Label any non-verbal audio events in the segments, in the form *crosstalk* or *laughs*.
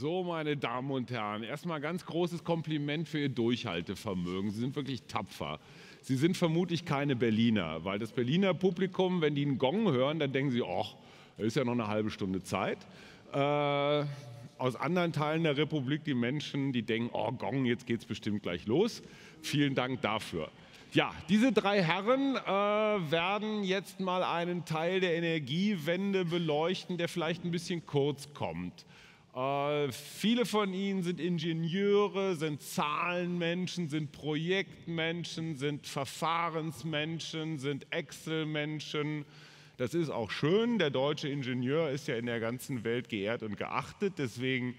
So, meine Damen und Herren, erstmal ganz großes Kompliment für Ihr Durchhaltevermögen. Sie sind wirklich tapfer. Sie sind vermutlich keine Berliner, weil das Berliner Publikum, wenn die einen Gong hören, dann denken sie, ach, ist ja noch eine halbe Stunde Zeit. Äh, aus anderen Teilen der Republik die Menschen, die denken, oh Gong, jetzt geht es bestimmt gleich los. Vielen Dank dafür. Ja, diese drei Herren äh, werden jetzt mal einen Teil der Energiewende beleuchten, der vielleicht ein bisschen kurz kommt. Äh, viele von ihnen sind Ingenieure, sind Zahlenmenschen, sind Projektmenschen, sind Verfahrensmenschen, sind Excel-Menschen. Das ist auch schön. Der deutsche Ingenieur ist ja in der ganzen Welt geehrt und geachtet. Deswegen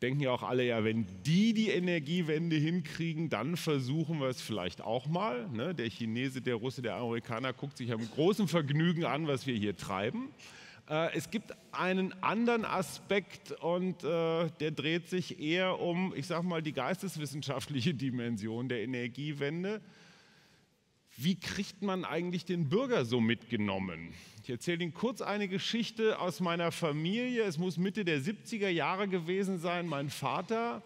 denken ja auch alle, ja, wenn die die Energiewende hinkriegen, dann versuchen wir es vielleicht auch mal. Ne? Der Chinese, der Russe, der Amerikaner guckt sich mit großem Vergnügen an, was wir hier treiben. Äh, es gibt einen anderen Aspekt und äh, der dreht sich eher um, ich sage mal, die geisteswissenschaftliche *laughs* Dimension der Energiewende. Wie kriegt man eigentlich den Bürger so mitgenommen? Ich erzähle Ihnen kurz eine Geschichte aus meiner Familie. Es muss Mitte der 70er Jahre gewesen sein. Mein Vater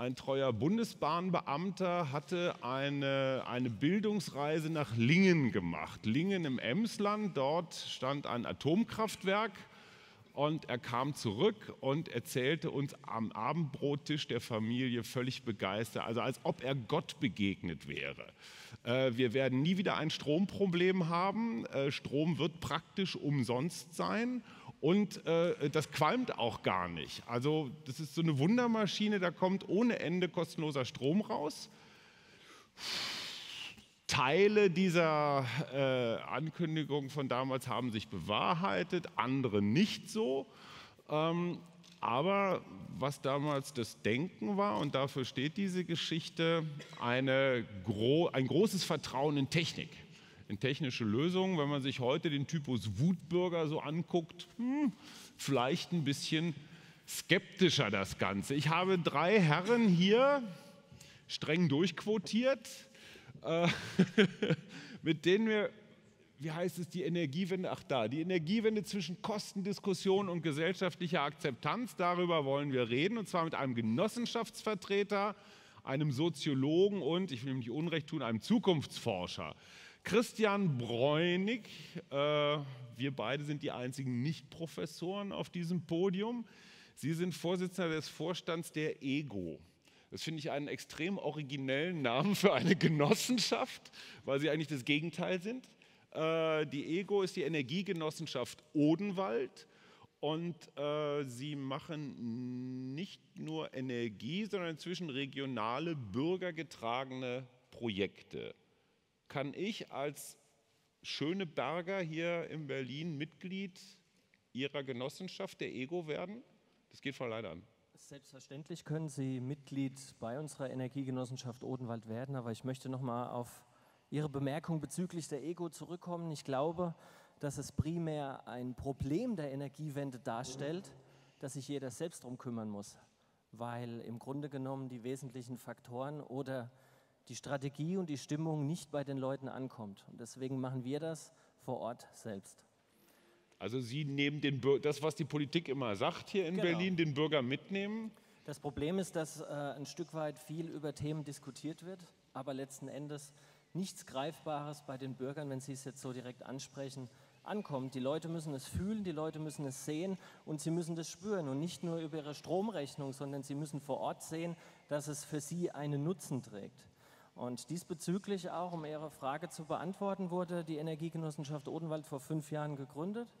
ein treuer Bundesbahnbeamter hatte eine, eine Bildungsreise nach Lingen gemacht. Lingen im Emsland, dort stand ein Atomkraftwerk und er kam zurück und erzählte uns am Abendbrottisch der Familie völlig begeistert, also als ob er Gott begegnet wäre. Äh, wir werden nie wieder ein Stromproblem haben. Äh, Strom wird praktisch umsonst sein und äh, das qualmt auch gar nicht. Also das ist so eine Wundermaschine, da kommt ohne Ende kostenloser Strom raus. Teile dieser äh, Ankündigung von damals haben sich bewahrheitet, andere nicht so. Ähm, aber was damals das Denken war, und dafür steht diese Geschichte, eine gro ein großes Vertrauen in Technik in technische Lösungen. Wenn man sich heute den Typus Wutbürger so anguckt, hm, vielleicht ein bisschen skeptischer das Ganze. Ich habe drei Herren hier streng durchquotiert, äh, *laughs* mit denen wir, wie heißt es, die Energiewende, ach da, die Energiewende zwischen Kostendiskussion und gesellschaftlicher Akzeptanz, darüber wollen wir reden, und zwar mit einem Genossenschaftsvertreter, einem Soziologen und, ich will mich nicht unrecht tun, einem Zukunftsforscher. Christian Bräunig, äh, wir beide sind die einzigen Nicht-Professoren auf diesem Podium. Sie sind Vorsitzender des Vorstands der EGO. Das finde ich einen extrem originellen Namen für eine Genossenschaft, weil sie eigentlich das Gegenteil sind. Äh, die EGO ist die Energiegenossenschaft Odenwald und äh, sie machen nicht nur Energie, sondern inzwischen regionale, bürgergetragene Projekte kann ich als Schöneberger hier in Berlin Mitglied Ihrer Genossenschaft, der EGO, werden? Das geht Frau Leider an. Selbstverständlich können Sie Mitglied bei unserer Energiegenossenschaft Odenwald werden, aber ich möchte noch mal auf Ihre Bemerkung bezüglich der EGO zurückkommen. Ich glaube, dass es primär ein Problem der Energiewende darstellt, dass sich jeder selbst darum kümmern muss, weil im Grunde genommen die wesentlichen Faktoren oder die Strategie und die Stimmung nicht bei den Leuten ankommt. Und deswegen machen wir das vor Ort selbst. Also Sie nehmen den, das, was die Politik immer sagt hier in genau. Berlin, den Bürger mitnehmen? Das Problem ist, dass äh, ein Stück weit viel über Themen diskutiert wird, aber letzten Endes nichts Greifbares bei den Bürgern, wenn Sie es jetzt so direkt ansprechen, ankommt. Die Leute müssen es fühlen, die Leute müssen es sehen und sie müssen das spüren. Und nicht nur über ihre Stromrechnung, sondern sie müssen vor Ort sehen, dass es für sie einen Nutzen trägt. Und diesbezüglich auch, um Ihre Frage zu beantworten, wurde die Energiegenossenschaft Odenwald vor fünf Jahren gegründet,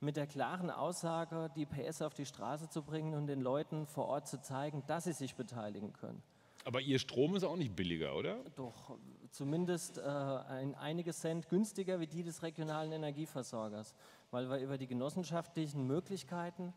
mit der klaren Aussage, die PS auf die Straße zu bringen und den Leuten vor Ort zu zeigen, dass sie sich beteiligen können. Aber Ihr Strom ist auch nicht billiger, oder? Doch, zumindest äh, ein einige Cent günstiger wie die des regionalen Energieversorgers, weil wir über die genossenschaftlichen Möglichkeiten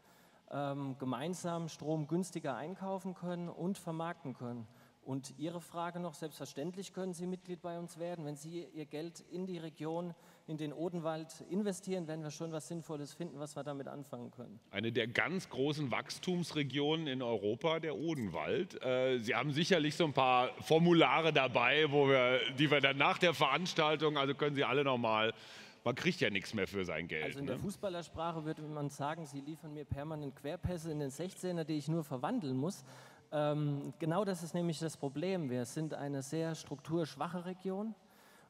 ähm, gemeinsam Strom günstiger einkaufen können und vermarkten können. Und Ihre Frage noch, selbstverständlich können Sie Mitglied bei uns werden. Wenn Sie Ihr Geld in die Region, in den Odenwald investieren, werden wir schon was Sinnvolles finden, was wir damit anfangen können. Eine der ganz großen Wachstumsregionen in Europa, der Odenwald. Äh, Sie haben sicherlich so ein paar Formulare dabei, wo wir, die wir dann nach der Veranstaltung, also können Sie alle noch mal man kriegt ja nichts mehr für sein Geld. Also in ne? der Fußballersprache würde man sagen, sie liefern mir permanent Querpässe in den 16er, die ich nur verwandeln muss. Ähm, genau das ist nämlich das Problem. Wir sind eine sehr strukturschwache Region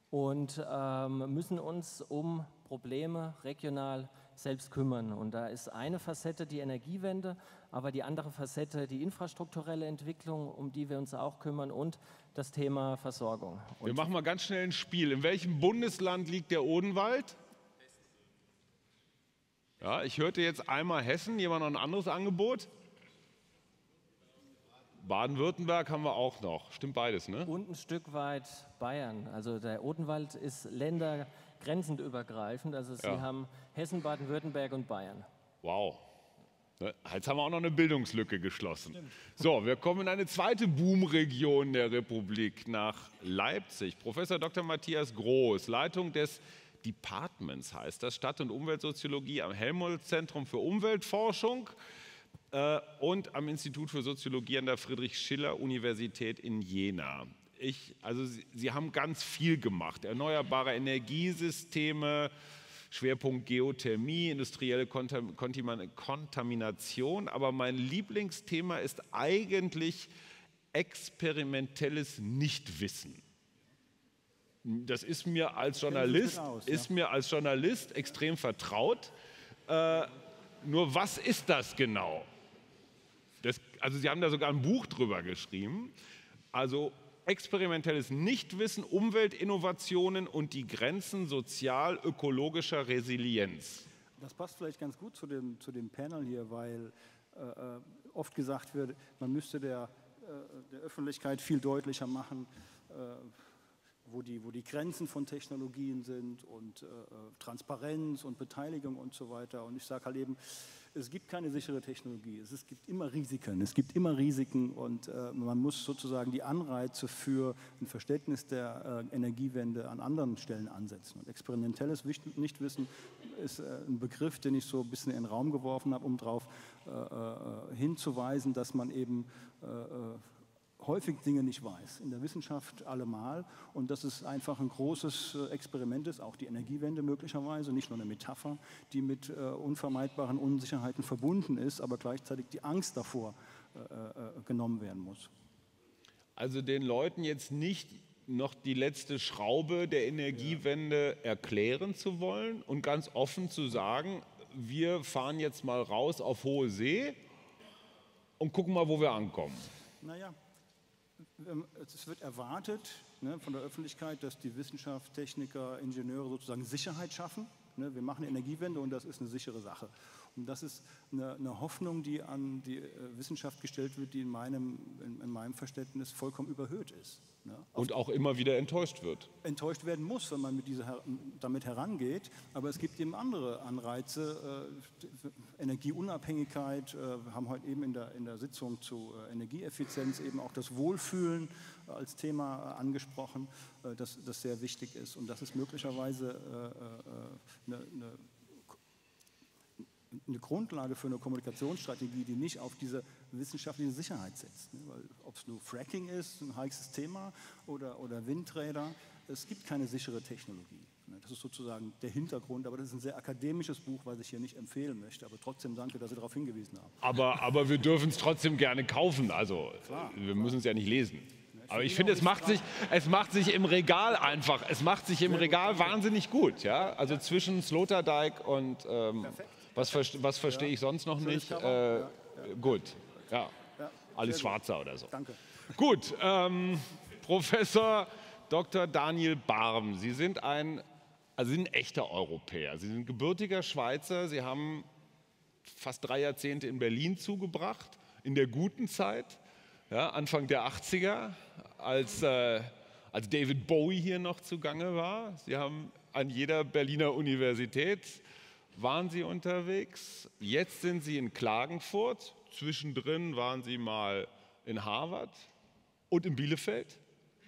und ähm, müssen uns um Probleme regional selbst kümmern. Und da ist eine Facette die Energiewende, aber die andere Facette die infrastrukturelle Entwicklung, um die wir uns auch kümmern und das Thema Versorgung. Und Wir machen mal ganz schnell ein Spiel. In welchem Bundesland liegt der Odenwald? Ja, ich hörte jetzt einmal Hessen. Jemand noch ein anderes Angebot? Baden-Württemberg haben wir auch noch. Stimmt beides, ne? und ein Stück weit Bayern. Also der Odenwald ist ländergrenzend übergreifend. Also Sie Ja. haben Hessen, Baden-Württemberg und Bayern. Wow. Ne, Jetzt haben wir auch noch eine Bildungslücke geschlossen. So, wir kommen in eine zweite Boomregion der Republik, nach Leipzig. Professor Dr. Matthias Groß, Leitung des Departments heißt das, Stadt- und Umweltsoziologie am Helmholtz-Zentrum für Umweltforschung und am Institut für Soziologie an der Friedrich-Schiller-Universität in Jena. Ich, also Sie, Sie haben ganz viel gemacht. Erneuerbare Energiesysteme, Schwerpunkt Geothermie, industrielle Kontam Kontamination. Aber mein Lieblingsthema ist eigentlich experimentelles Nichtwissen. Das ist mir als Journalist, aus, ja. ist mir als Journalist extrem vertraut. Äh, nur was ist das genau? Das, also Sie haben da sogar ein Buch drüber geschrieben. Also experimentelles Nichtwissen, Umweltinnovationen und die Grenzen sozial-ökologischer Resilienz. Das passt vielleicht ganz gut zu dem, zu dem Panel hier, weil äh, äh, oft gesagt wird, man müsste der, äh, der Öffentlichkeit viel deutlicher machen, äh, wo, die, wo die Grenzen von Technologien sind und äh, äh, Transparenz und Beteiligung und so weiter. Und ich sage halt eben, es gibt keine sichere Technologie. Es, gibt immer Risiken. Es gibt immer Risiken und äh, man muss sozusagen die Anreize für ein Verständnis der äh, Energiewende an anderen Stellen ansetzen. Und experimentelles Nichtwissen ist äh, ein Begriff, den ich so ein bisschen in den Raum geworfen habe, um darauf äh, äh, hinzuweisen, dass man eben äh, äh, häufig Dinge nicht weiß. In der Wissenschaft allemal. Und dass es einfach ein großes äh, Experiment ist, auch die Energiewende möglicherweise, nicht nur eine Metapher, die mit äh, unvermeidbaren Unsicherheiten verbunden ist, aber gleichzeitig die Angst davor äh, genommen werden muss. Also den Leuten jetzt nicht noch die letzte Schraube der Energiewende erklären zu wollen und ganz offen zu sagen, wir fahren jetzt mal raus auf hohe See und gucken mal, wo wir ankommen. Naja, es wird erwartet ne, von der Öffentlichkeit, dass die Wissenschaft, Techniker, Ingenieure sozusagen Sicherheit schaffen. Ne, wir machen Energiewende und das ist eine sichere Sache. Und das ist eine, eine Hoffnung, die an die äh, Wissenschaft gestellt wird, die in meinem, in, in meinem Verständnis vollkommen überhöht ist. Ne? Und auch immer wieder enttäuscht wird. enttäuscht werden muss, wenn man mit dieser, damit herangeht. Aber es gibt eben andere Anreize. Äh, Energieunabhängigkeit, äh, wir haben heute eben in der, in der Sitzung zu äh, Energieeffizienz eben auch das Wohlfühlen als Thema angesprochen, das, das sehr wichtig ist. Und das ist möglicherweise eine, eine eine Grundlage für eine Kommunikationsstrategie, die nicht auf diese wissenschaftliche Sicherheit setzt. ne? Weil ob es nur Fracking ist, ein heißes Thema, oder, oder Windräder, es gibt keine sichere Technologie. ne? Das ist sozusagen der Hintergrund, aber das ist ein sehr akademisches Buch, was ich hier nicht empfehlen möchte. Aber trotzdem danke, dass Sie darauf hingewiesen haben. Aber, aber wir dürfen es trotzdem gerne kaufen. Also wir müssen es ja nicht lesen. Aber ich finde, es macht, sich, es macht sich im Regal einfach, es macht sich im Regal wahnsinnig gut. Ja? Also zwischen Sloterdijk und ähm, was, verste- was verstehe ich sonst noch nicht? Äh, gut, ja. Alles. Schwarzer oder so. Danke. Gut, ähm, Professor Dr. Daniel Barm, Sie sind ein, also Sie sind ein echter Europäer. Sie sind gebürtiger Schweizer. Sie haben fast drei Jahrzehnte in Berlin zugebracht, in der guten Zeit, ja, Anfang der 80er, als, äh, als David Bowie hier noch zugange war. Sie haben an jeder Berliner Universität waren Sie unterwegs. Jetzt sind Sie in Klagenfurt. Zwischendrin waren Sie mal in Harvard und in Bielefeld.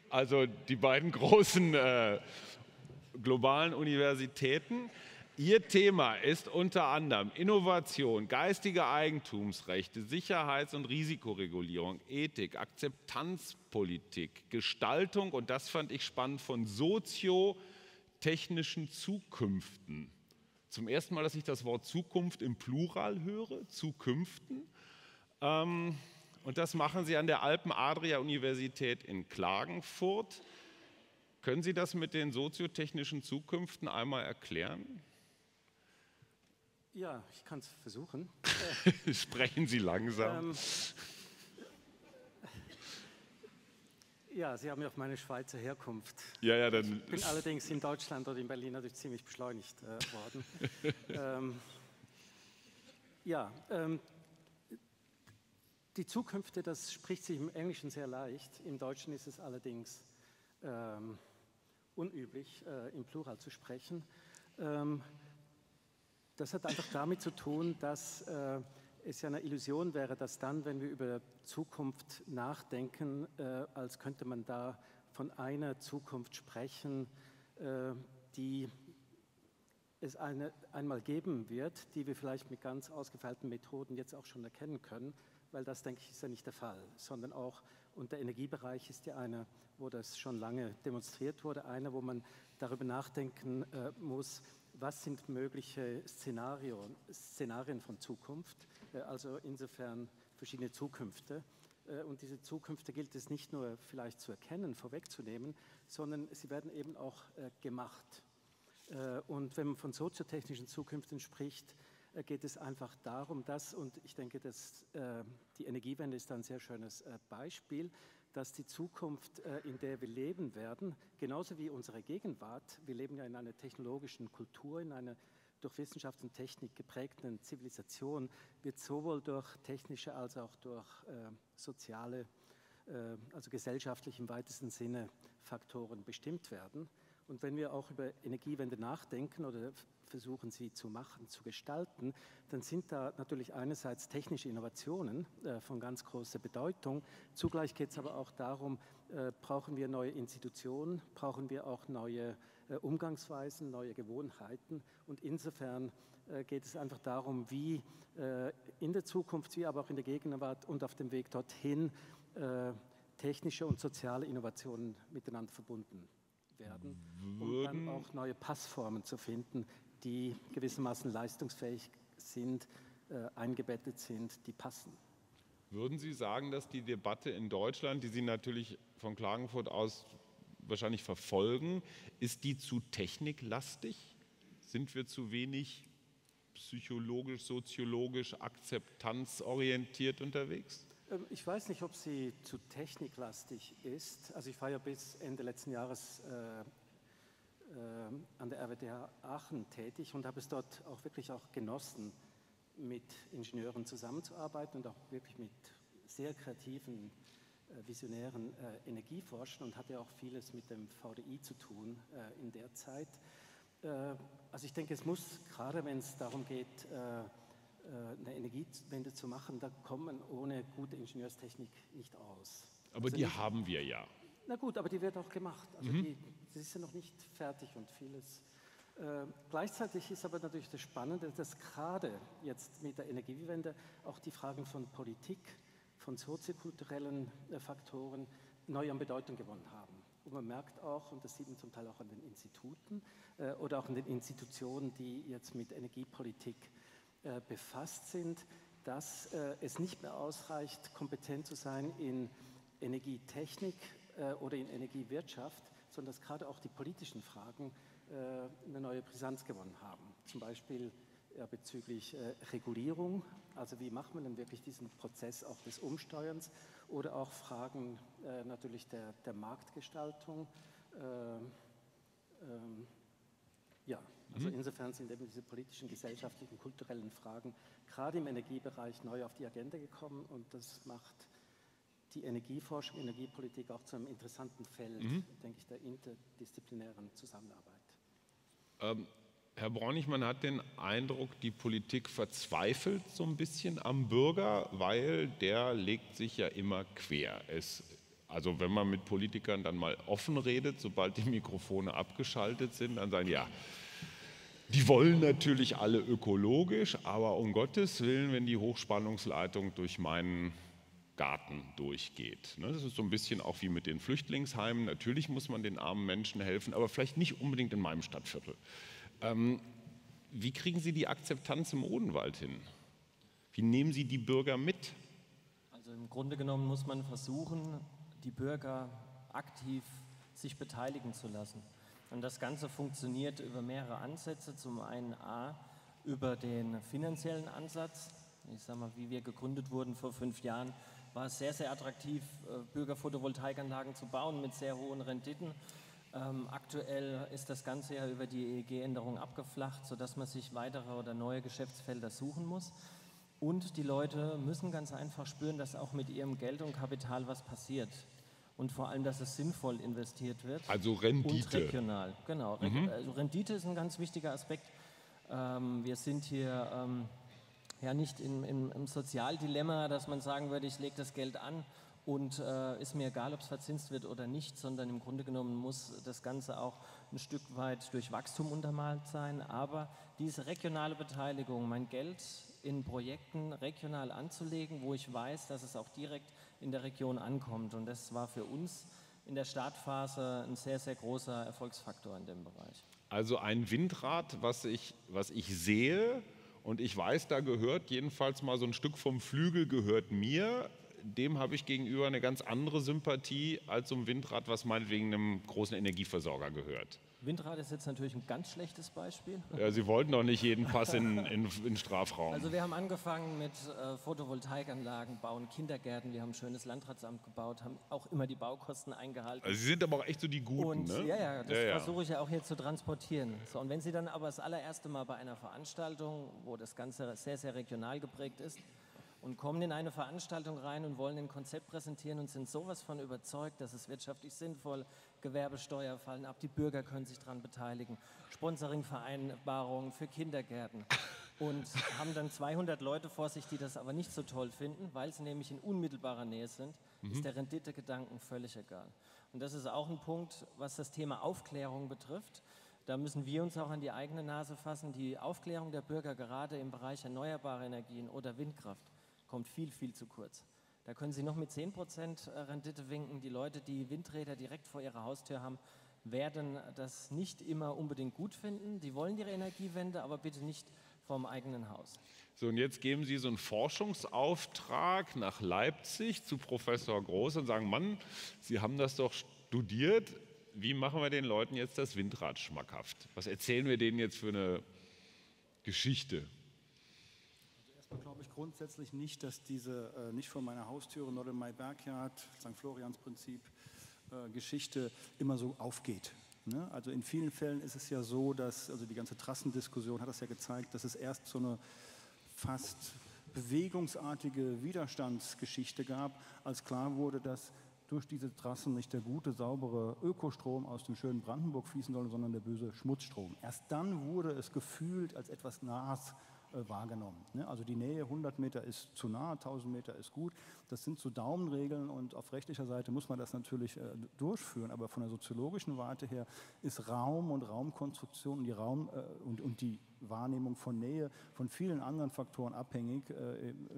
Also die beiden *laughs* großen äh, globalen Universitäten. Ihr Thema ist unter anderem Innovation, geistige Eigentumsrechte, Sicherheits- und Risikoregulierung, Ethik, Akzeptanzpolitik, Gestaltung und das fand ich spannend von Sozio, soziotechnischen Zukünften. Zum ersten Mal, dass ich das Wort Zukunft im Plural höre, Zukünften. Ähm, und das machen Sie an der Alpen-Adria-Universität in Klagenfurt. Können Sie das mit den soziotechnischen Zukünften einmal erklären? Ja, ich kann es versuchen. *laughs* Sprechen Sie langsam. Ähm, ja, Sie haben ja auch meine Schweizer Herkunft. Ja, ja, dann. Ich bin allerdings in Deutschland oder in Berlin natürlich ziemlich beschleunigt äh, worden. *laughs* ähm, ja, ähm, die Zukünfte, das spricht sich im Englischen sehr leicht. Im Deutschen ist es allerdings ähm, unüblich, äh, im Plural zu sprechen. Ähm, das hat einfach damit zu tun, dass äh, es ja eine Illusion wäre, dass dann, wenn wir über Zukunft nachdenken, äh, als könnte man da von einer Zukunft sprechen, äh, die es eine, einmal geben wird, die wir vielleicht mit ganz ausgefeilten Methoden jetzt auch schon erkennen können, weil das, denke ich, ist ja nicht der Fall, sondern auch, und der Energiebereich ist ja einer, wo das schon lange demonstriert wurde, einer, wo man darüber nachdenken äh, muss, was sind mögliche Szenarien, Szenarien von Zukunft, also insofern verschiedene Zukünfte. Äh, und diese Zukünfte gilt es nicht nur vielleicht zu erkennen, vorwegzunehmen, sondern sie werden eben auch äh, gemacht. Und wenn man von soziotechnischen Zukünften spricht, geht es einfach darum, dass, und ich denke, dass die Energiewende ist ein sehr schönes Beispiel, dass die Zukunft, äh, in der wir leben werden, genauso wie unsere Gegenwart, wir leben ja in einer technologischen Kultur, in einer durch Wissenschaft und Technik geprägten Zivilisation, wird sowohl durch technische als auch durch äh, soziale, äh, also gesellschaftlich im weitesten Sinne Faktoren bestimmt werden. Und wenn wir auch über Energiewende nachdenken oder versuchen, sie zu machen, zu gestalten, dann sind da natürlich einerseits technische Innovationen äh, von ganz großer Bedeutung. Zugleich geht es aber auch darum, äh, brauchen wir neue Institutionen, brauchen wir auch neue Umgangsweisen, neue Gewohnheiten. Und insofern äh, geht es einfach darum, wie äh, in der Zukunft, wie aber auch in der Gegenwart und auf dem Weg dorthin äh, technische und soziale Innovationen miteinander verbunden werden, um dann auch neue Passformen zu finden, die gewissermaßen leistungsfähig sind, äh, eingebettet sind, die passen. Würden Sie sagen, dass die Debatte in Deutschland, die Sie natürlich von Klagenfurt aus wahrscheinlich verfolgen, ist die zu techniklastig? Sind wir zu wenig psychologisch, soziologisch akzeptanzorientiert unterwegs? Ähm, ich weiß nicht, ob sie zu techniklastig ist. Also ich war ja bis Ende letzten Jahres äh, äh, an der RWTH Aachen tätig und habe es dort auch wirklich auch genossen, mit Ingenieuren zusammenzuarbeiten und auch wirklich mit sehr kreativen, äh, visionären äh, Energieforschern und hatte auch vieles mit dem VDI zu tun äh, in der Zeit. Äh, also ich denke, es muss, gerade wenn es darum geht, äh, eine Energiewende zu machen, da kommt man ohne gute Ingenieurstechnik nicht aus. Aber also die nicht, haben wir ja. Na gut, aber die wird auch gemacht. Also mhm. die, die ist ja noch nicht fertig und vieles. Äh, gleichzeitig ist aber natürlich das Spannende, dass gerade jetzt mit der Energiewende auch die Fragen von Politik, von soziokulturellen äh, Faktoren neu an Bedeutung gewonnen haben. Und man merkt auch, und das sieht man zum Teil auch an den Instituten äh, oder auch an den Institutionen, die jetzt mit Energiepolitik äh, befasst sind, dass äh, es nicht mehr ausreicht, kompetent zu sein in Energietechnik äh, oder in Energiewirtschaft, sondern dass gerade auch die politischen Fragen eine neue Brisanz gewonnen haben. Zum Beispiel ja, bezüglich äh, Regulierung, also wie macht man denn wirklich diesen Prozess auch des Umsteuerns oder auch Fragen äh, natürlich der, der Marktgestaltung. Äh, ähm, ja, also mhm. insofern sind eben diese politischen, gesellschaftlichen, kulturellen Fragen gerade im Energiebereich neu auf die Agenda gekommen und das macht die Energieforschung, Energiepolitik auch zu einem interessanten Feld, mhm. denke ich, der interdisziplinären Zusammenarbeit. Ähm, Herr Bräunig, man hat den Eindruck, die Politik verzweifelt so ein bisschen am Bürger, weil der legt sich ja immer quer. Es, also wenn man mit Politikern dann mal offen redet, sobald die Mikrofone abgeschaltet sind, dann sagen, ja, die wollen natürlich alle ökologisch, aber um Gottes Willen, wenn die Hochspannungsleitung durch meinen Garten durchgeht. Ne, das ist so ein bisschen auch wie mit den Flüchtlingsheimen. Natürlich muss man den armen Menschen helfen, aber vielleicht nicht unbedingt in meinem Stadtviertel. Ähm, wie kriegen Sie die Akzeptanz im Odenwald hin? Wie nehmen Sie die Bürger mit? Also im Grunde genommen muss man versuchen, die Bürger aktiv sich beteiligen zu lassen. Und das Ganze funktioniert über mehrere Ansätze. Zum einen A, über den finanziellen Ansatz. Ich sage mal, wie wir gegründet wurden vor fünf Jahren, war es sehr, sehr attraktiv, äh, Bürgerphotovoltaikanlagen zu bauen mit sehr hohen Renditen. Ähm, aktuell ist das Ganze ja über die EEG-Änderung abgeflacht, sodass man sich weitere oder neue Geschäftsfelder suchen muss. Und die Leute müssen ganz einfach spüren, dass auch mit ihrem Geld und Kapital was passiert. Und vor allem, dass es sinnvoll investiert wird. Also Rendite. Und regional, genau. Mhm. Also Rendite ist ein ganz wichtiger Aspekt. Ähm, wir sind hier ähm, ja nicht im, im, im Sozialdilemma, dass man sagen würde, ich lege das Geld an und äh, ist mir egal, ob es verzinst wird oder nicht, sondern im Grunde genommen muss das Ganze auch ein Stück weit durch Wachstum untermalt sein. Aber diese regionale Beteiligung, mein Geld in Projekten regional anzulegen, wo ich weiß, dass es auch direkt in der Region ankommt. Und das war für uns in der Startphase ein sehr, sehr großer Erfolgsfaktor in dem Bereich. Also ein Windrad, was ich, was ich sehe und ich weiß, da gehört jedenfalls mal so ein Stück vom Flügel gehört mir dem habe ich gegenüber eine ganz andere Sympathie als so ein Windrad, was meinetwegen einem großen Energieversorger gehört. Windrad ist jetzt natürlich ein ganz schlechtes Beispiel. *laughs* Ja, Sie wollten doch nicht jeden Pass in, in, in Strafraum. Also wir haben angefangen mit äh, Photovoltaikanlagen bauen, Kindergärten, wir haben ein schönes Landratsamt gebaut, haben auch immer die Baukosten eingehalten. Also Sie sind aber auch echt so die Guten, und, ne? Ja, ja, das ja, ja. versuche ich ja auch hier zu transportieren. So, und wenn Sie dann aber das allererste Mal bei einer Veranstaltung, wo das Ganze sehr, sehr regional geprägt ist, und kommen in eine Veranstaltung rein und wollen ein Konzept präsentieren und sind sowas von überzeugt, dass es wirtschaftlich sinnvoll, Gewerbesteuer fallen ab, die Bürger können sich daran beteiligen, Sponsoringvereinbarungen für Kindergärten und haben dann 200 Leute vor sich, die das aber nicht so toll finden, weil sie nämlich in unmittelbarer Nähe sind, mhm. ist der Renditegedanken völlig egal. Und das ist auch ein Punkt, was das Thema Aufklärung betrifft. Da müssen wir uns auch an die eigene Nase fassen. Die Aufklärung der Bürger gerade im Bereich erneuerbare Energien oder Windkraft kommt viel, viel zu kurz. Da können Sie noch mit 10% äh, Rendite winken. Die Leute, die Windräder direkt vor ihrer Haustür haben, werden das nicht immer unbedingt gut finden. Die wollen ihre Energiewende, aber bitte nicht vom eigenen Haus. So, und jetzt geben Sie so einen Forschungsauftrag nach Leipzig zu Professor Groß und sagen, Mann, Sie haben das doch studiert. Wie machen wir den Leuten jetzt das Windrad schmackhaft? Was erzählen wir denen jetzt für eine Geschichte? Grundsätzlich nicht, dass diese äh, nicht vor meiner Haustüre, not in my backyard, St. Florians Prinzip, äh, Geschichte immer so aufgeht. Ne? Also in vielen Fällen ist es ja so, dass, also die ganze Trassendiskussion hat das ja gezeigt, dass es erst so eine fast bewegungsartige Widerstandsgeschichte gab, als klar wurde, dass durch diese Trassen nicht der gute, saubere Ökostrom aus dem schönen Brandenburg fließen soll, sondern der böse Schmutzstrom. Erst dann wurde es gefühlt als etwas Nahes wahrgenommen. Ne? Also die Nähe 100 Meter ist zu nah, 1000 Meter ist gut. Das sind so Daumenregeln und auf rechtlicher Seite muss man das natürlich äh, durchführen. Aber von der soziologischen Warte her ist Raum und Raumkonstruktion und die, Raum, äh, und, und die Wahrnehmung von Nähe von vielen anderen Faktoren abhängig,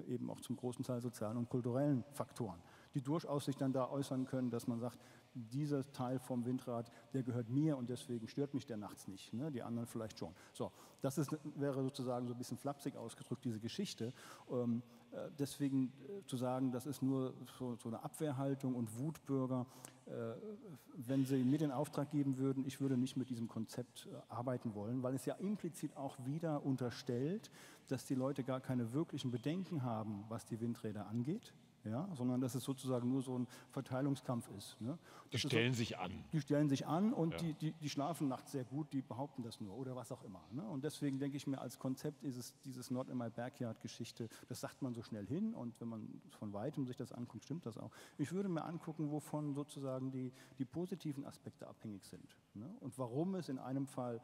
eben auch zum großen Teil sozialen und kulturellen Faktoren die durchaus sich dann da äußern können, dass man sagt, dieser Teil vom Windrad, der gehört mir und deswegen stört mich der nachts nicht. Ne? Die anderen vielleicht schon. So, das ist, wäre sozusagen so ein bisschen flapsig ausgedrückt, diese Geschichte. Ähm, äh, deswegen äh, zu sagen, das ist nur so, so eine Abwehrhaltung und Wutbürger, äh, wenn Sie mir den Auftrag geben würden, ich würde nicht mit diesem Konzept äh, arbeiten wollen, weil es ja implizit auch wieder unterstellt, dass die Leute gar keine wirklichen Bedenken haben, was die Windräder angeht ja, sondern dass es sozusagen nur so ein Verteilungskampf ist. Ne? Die stellen so, sich an. Die stellen sich an und ja. die, die, die, schlafen nachts sehr gut, die behaupten das nur oder was auch immer. Ne? Und deswegen denke ich mir, als Konzept ist es dieses Not in my Backyard-Geschichte, das sagt man so schnell hin und wenn man von weitem sich das anguckt, stimmt das auch. Ich würde mir angucken, wovon sozusagen die, die positiven Aspekte abhängig sind ne? und warum es in einem Fall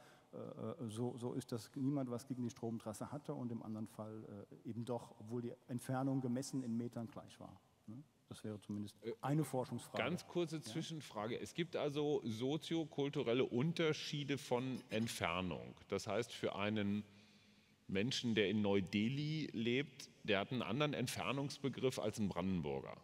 so, so ist, dass niemand was gegen die Stromtrasse hatte und im anderen Fall äh, eben doch, obwohl die Entfernung gemessen in Metern gleich war. Ne? Das wäre zumindest eine Forschungsfrage. Ganz kurze Zwischenfrage. Es gibt also soziokulturelle Unterschiede von Entfernung. Das heißt, für einen Menschen, der in Neu-Delhi lebt, der hat einen anderen Entfernungsbegriff als ein Brandenburger.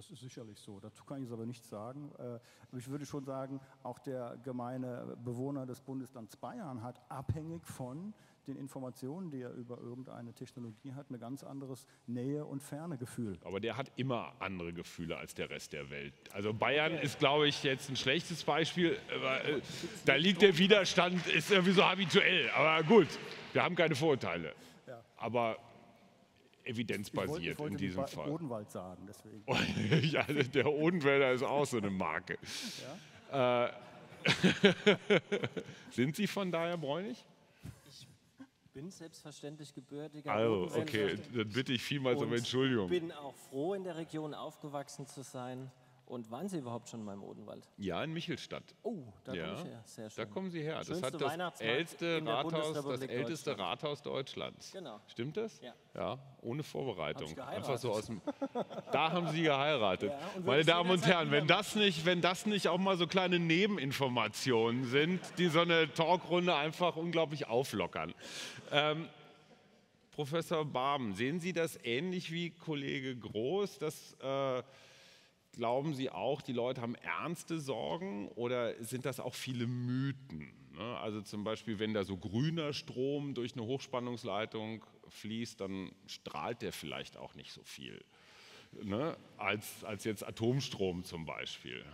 Das ist sicherlich so. Dazu kann ich es aber nicht sagen. Äh, aber ich würde schon sagen, auch der gemeine Bewohner des Bundeslands Bayern hat abhängig von den Informationen, die er über irgendeine Technologie hat, ein ganz anderes Nähe- und Ferne-Gefühl. Aber der hat immer andere Gefühle als der Rest der Welt. Also Bayern ist, glaube ich, jetzt ein schlechtes Beispiel. Äh, da liegt der Widerstand, ist irgendwie so habituell. Aber gut, wir haben keine Vorurteile. Aber evidenzbasiert in diesem Fall. Ich Odenwald sagen, deswegen. *laughs* ja, der Odenwälder ist auch so eine Marke. Ja? Äh, *laughs* sind Sie von daher bräunig? Ich bin selbstverständlich gebürtiger Also, okay, dann bitte ich vielmals um Entschuldigung. Ich bin auch froh, in der Region aufgewachsen zu sein. Und waren Sie überhaupt schon mal im Odenwald? Ja, in Michelstadt. Oh, da ja, komme ich her. Sehr schön. Da kommen Sie her. Das hat das älteste, Rathaus, das älteste Rathaus Deutschlands. Genau. Stimmt das? Ja. Ja, ohne Vorbereitung. Einfach so aus dem. Da haben Sie geheiratet. *laughs* Ja, Meine Damen und Herren, wenn das, nicht, wenn das nicht auch mal so kleine Nebeninformationen sind, die so eine Talkrunde einfach unglaublich auflockern. Ähm, Professor Barben, sehen Sie das ähnlich wie Kollege Groß, dass äh, Glauben Sie auch, die Leute haben ernste Sorgen oder sind das auch viele Mythen? Ne? Also zum Beispiel, wenn da so grüner Strom durch eine Hochspannungsleitung fließt, dann strahlt der vielleicht auch nicht so viel ne? als, als jetzt Atomstrom zum Beispiel.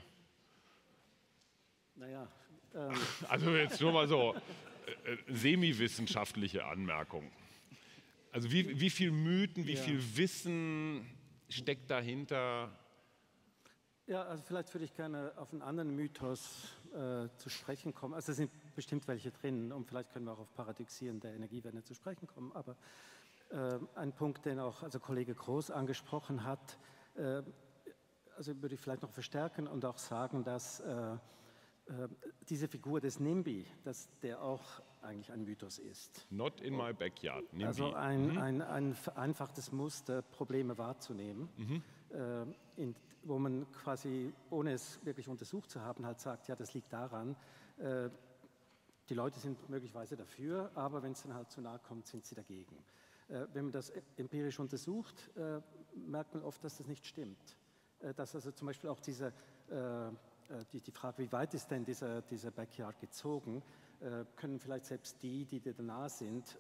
Naja. *laughs* Ähm. Also jetzt schon mal so äh, äh, semi-wissenschaftliche Anmerkung. Also wie, wie viel Mythen, wie ja. viel Wissen steckt dahinter? Ja, also vielleicht würde ich gerne auf einen anderen Mythos äh, zu sprechen kommen. Also es sind bestimmt welche drin und vielleicht können wir auch auf Paradoxieren der Energiewende zu sprechen kommen. Aber äh, ein Punkt, den auch also Kollege Groß angesprochen hat, äh, also würde ich vielleicht noch verstärken und auch sagen, dass äh, äh, diese Figur des NIMBY, dass der auch eigentlich ein Mythos ist. Not in my backyard. NIMBY. Also ein, mhm. ein, ein vereinfachtes Muster, Probleme wahrzunehmen. Mhm. Äh, in, wo man quasi, ohne es wirklich untersucht zu haben, halt sagt, ja, das liegt daran, äh, die Leute sind möglicherweise dafür, aber wenn es dann halt zu nahe kommt, sind sie dagegen. Äh, wenn man das empirisch untersucht, äh, merkt man oft, dass das nicht stimmt. Äh, dass also zum Beispiel auch diese, äh, die, die, Frage, wie weit ist denn dieser, dieser Backyard gezogen, können vielleicht selbst die, die da nah sind,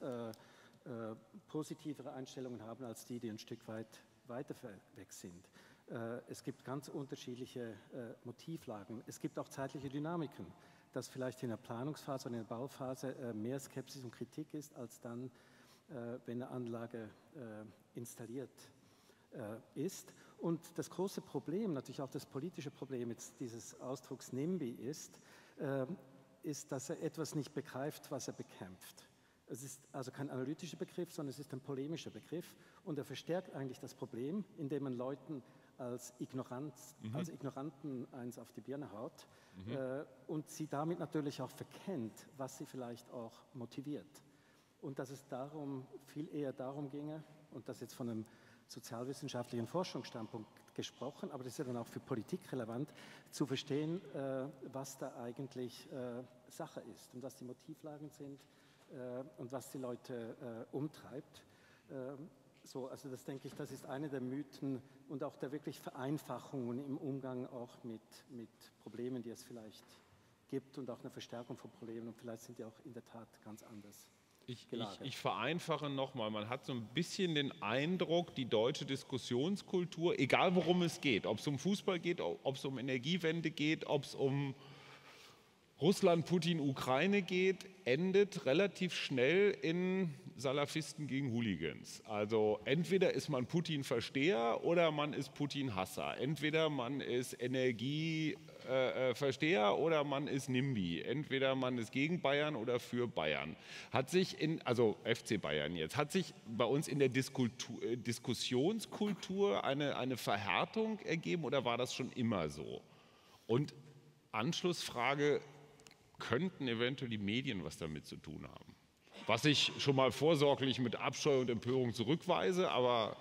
positivere Einstellungen haben als die, die ein Stück weit weiter weg sind. Äh, es gibt ganz unterschiedliche äh, Motivlagen. Es gibt auch zeitliche Dynamiken, dass vielleicht in der Planungsphase oder in der Bauphase äh, mehr Skepsis und Kritik ist, als dann, wenn eine Anlage installiert ist. Und das große Problem, natürlich auch das politische Problem jetzt dieses Ausdrucks NIMBY ist, ist, dass er etwas nicht begreift, was er bekämpft. Es ist also kein analytischer Begriff, sondern es ist ein polemischer Begriff und er verstärkt eigentlich das Problem, indem man Leuten als, Ignoranz, mhm. als Ignoranten eins auf die Birne haut mhm. äh, und sie damit natürlich auch verkennt, was sie vielleicht auch motiviert. Und dass es darum viel eher darum ginge, und das jetzt von einem sozialwissenschaftlichen Forschungsstandpunkt gesprochen, aber das ist ja dann auch für Politik relevant, zu verstehen, äh, was da eigentlich äh, Sache ist und was die Motivlagen sind und was die Leute äh, umtreibt. Ähm, so, also das denke ich, das ist eine der Mythen und auch der wirklich Vereinfachungen im Umgang auch mit, mit Problemen, die es vielleicht gibt und auch eine Verstärkung von Problemen und vielleicht sind die auch in der Tat ganz anders. Ich, ich, ich, vereinfache nochmal, man hat so ein bisschen den Eindruck, die deutsche Diskussionskultur, egal worum es geht, ob es um Fußball geht, ob es um Energiewende geht, ob es um Russland, Putin, Ukraine geht, endet relativ schnell in Salafisten gegen Hooligans. Also entweder ist man Putin-Versteher oder man ist Putin-Hasser. Entweder man ist Energie-Versteher oder man ist NIMBY. Entweder man ist gegen Bayern oder für Bayern. Hat sich in, also FC Bayern jetzt, hat sich bei uns in der Diskultur, Diskussionskultur eine, eine Verhärtung ergeben oder war das schon immer so? Und Anschlussfrage, könnten eventuell die Medien was damit zu tun haben. Was ich schon mal vorsorglich mit Abscheu und Empörung zurückweise, aber.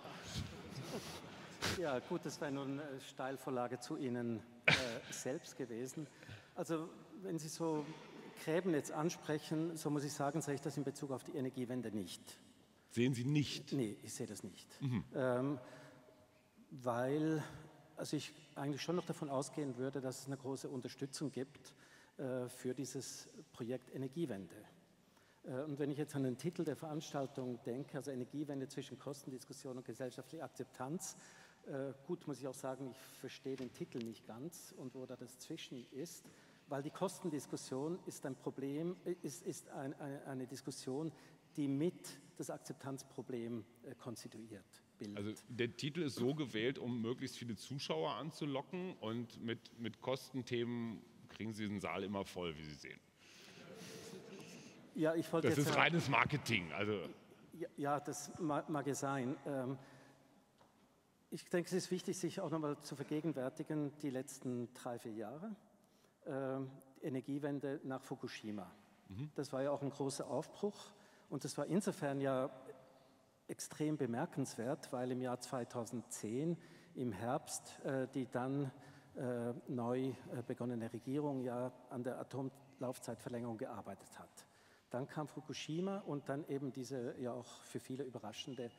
Ja, gut, das wäre nun eine Steilvorlage zu Ihnen äh, selbst gewesen. Also, wenn Sie so Gräben jetzt ansprechen, so muss ich sagen, sehe ich das in Bezug auf die Energiewende nicht. Sehen Sie nicht? Nee, ich sehe das nicht. Mhm. Ähm, weil also ich eigentlich schon noch davon ausgehen würde, dass es eine große Unterstützung gibt für dieses Projekt Energiewende. Äh, und wenn ich jetzt an den Titel der Veranstaltung denke, also Energiewende zwischen Kostendiskussion und gesellschaftlicher Akzeptanz, äh, gut muss ich auch sagen, ich verstehe den Titel nicht ganz und wo da das Zwischen ist, weil die Kostendiskussion ist ein Problem, ist, ist ein, eine, eine Diskussion, die mit das Akzeptanzproblem konstituiert. Bildet. Also der Titel ist so gewählt, um möglichst viele Zuschauer anzulocken und mit, mit Kostenthemen kriegen Sie den Saal immer voll, wie Sie sehen. Ja, ich wollte das ist reines Marketing. Also ja, das mag, ja sein. Ähm, ich denke, es ist wichtig, sich auch nochmal zu vergegenwärtigen, die letzten drei, vier Jahre. Ähm, Energiewende nach Fukushima. Mhm. Das war ja auch ein großer Aufbruch. Und das war insofern ja extrem bemerkenswert, weil im Jahr 2010 im Herbst äh, die dann neu äh, begonnene Regierung ja an der Atomlaufzeitverlängerung gearbeitet hat. Dann kam Fukushima und dann eben diese ja auch für viele überraschende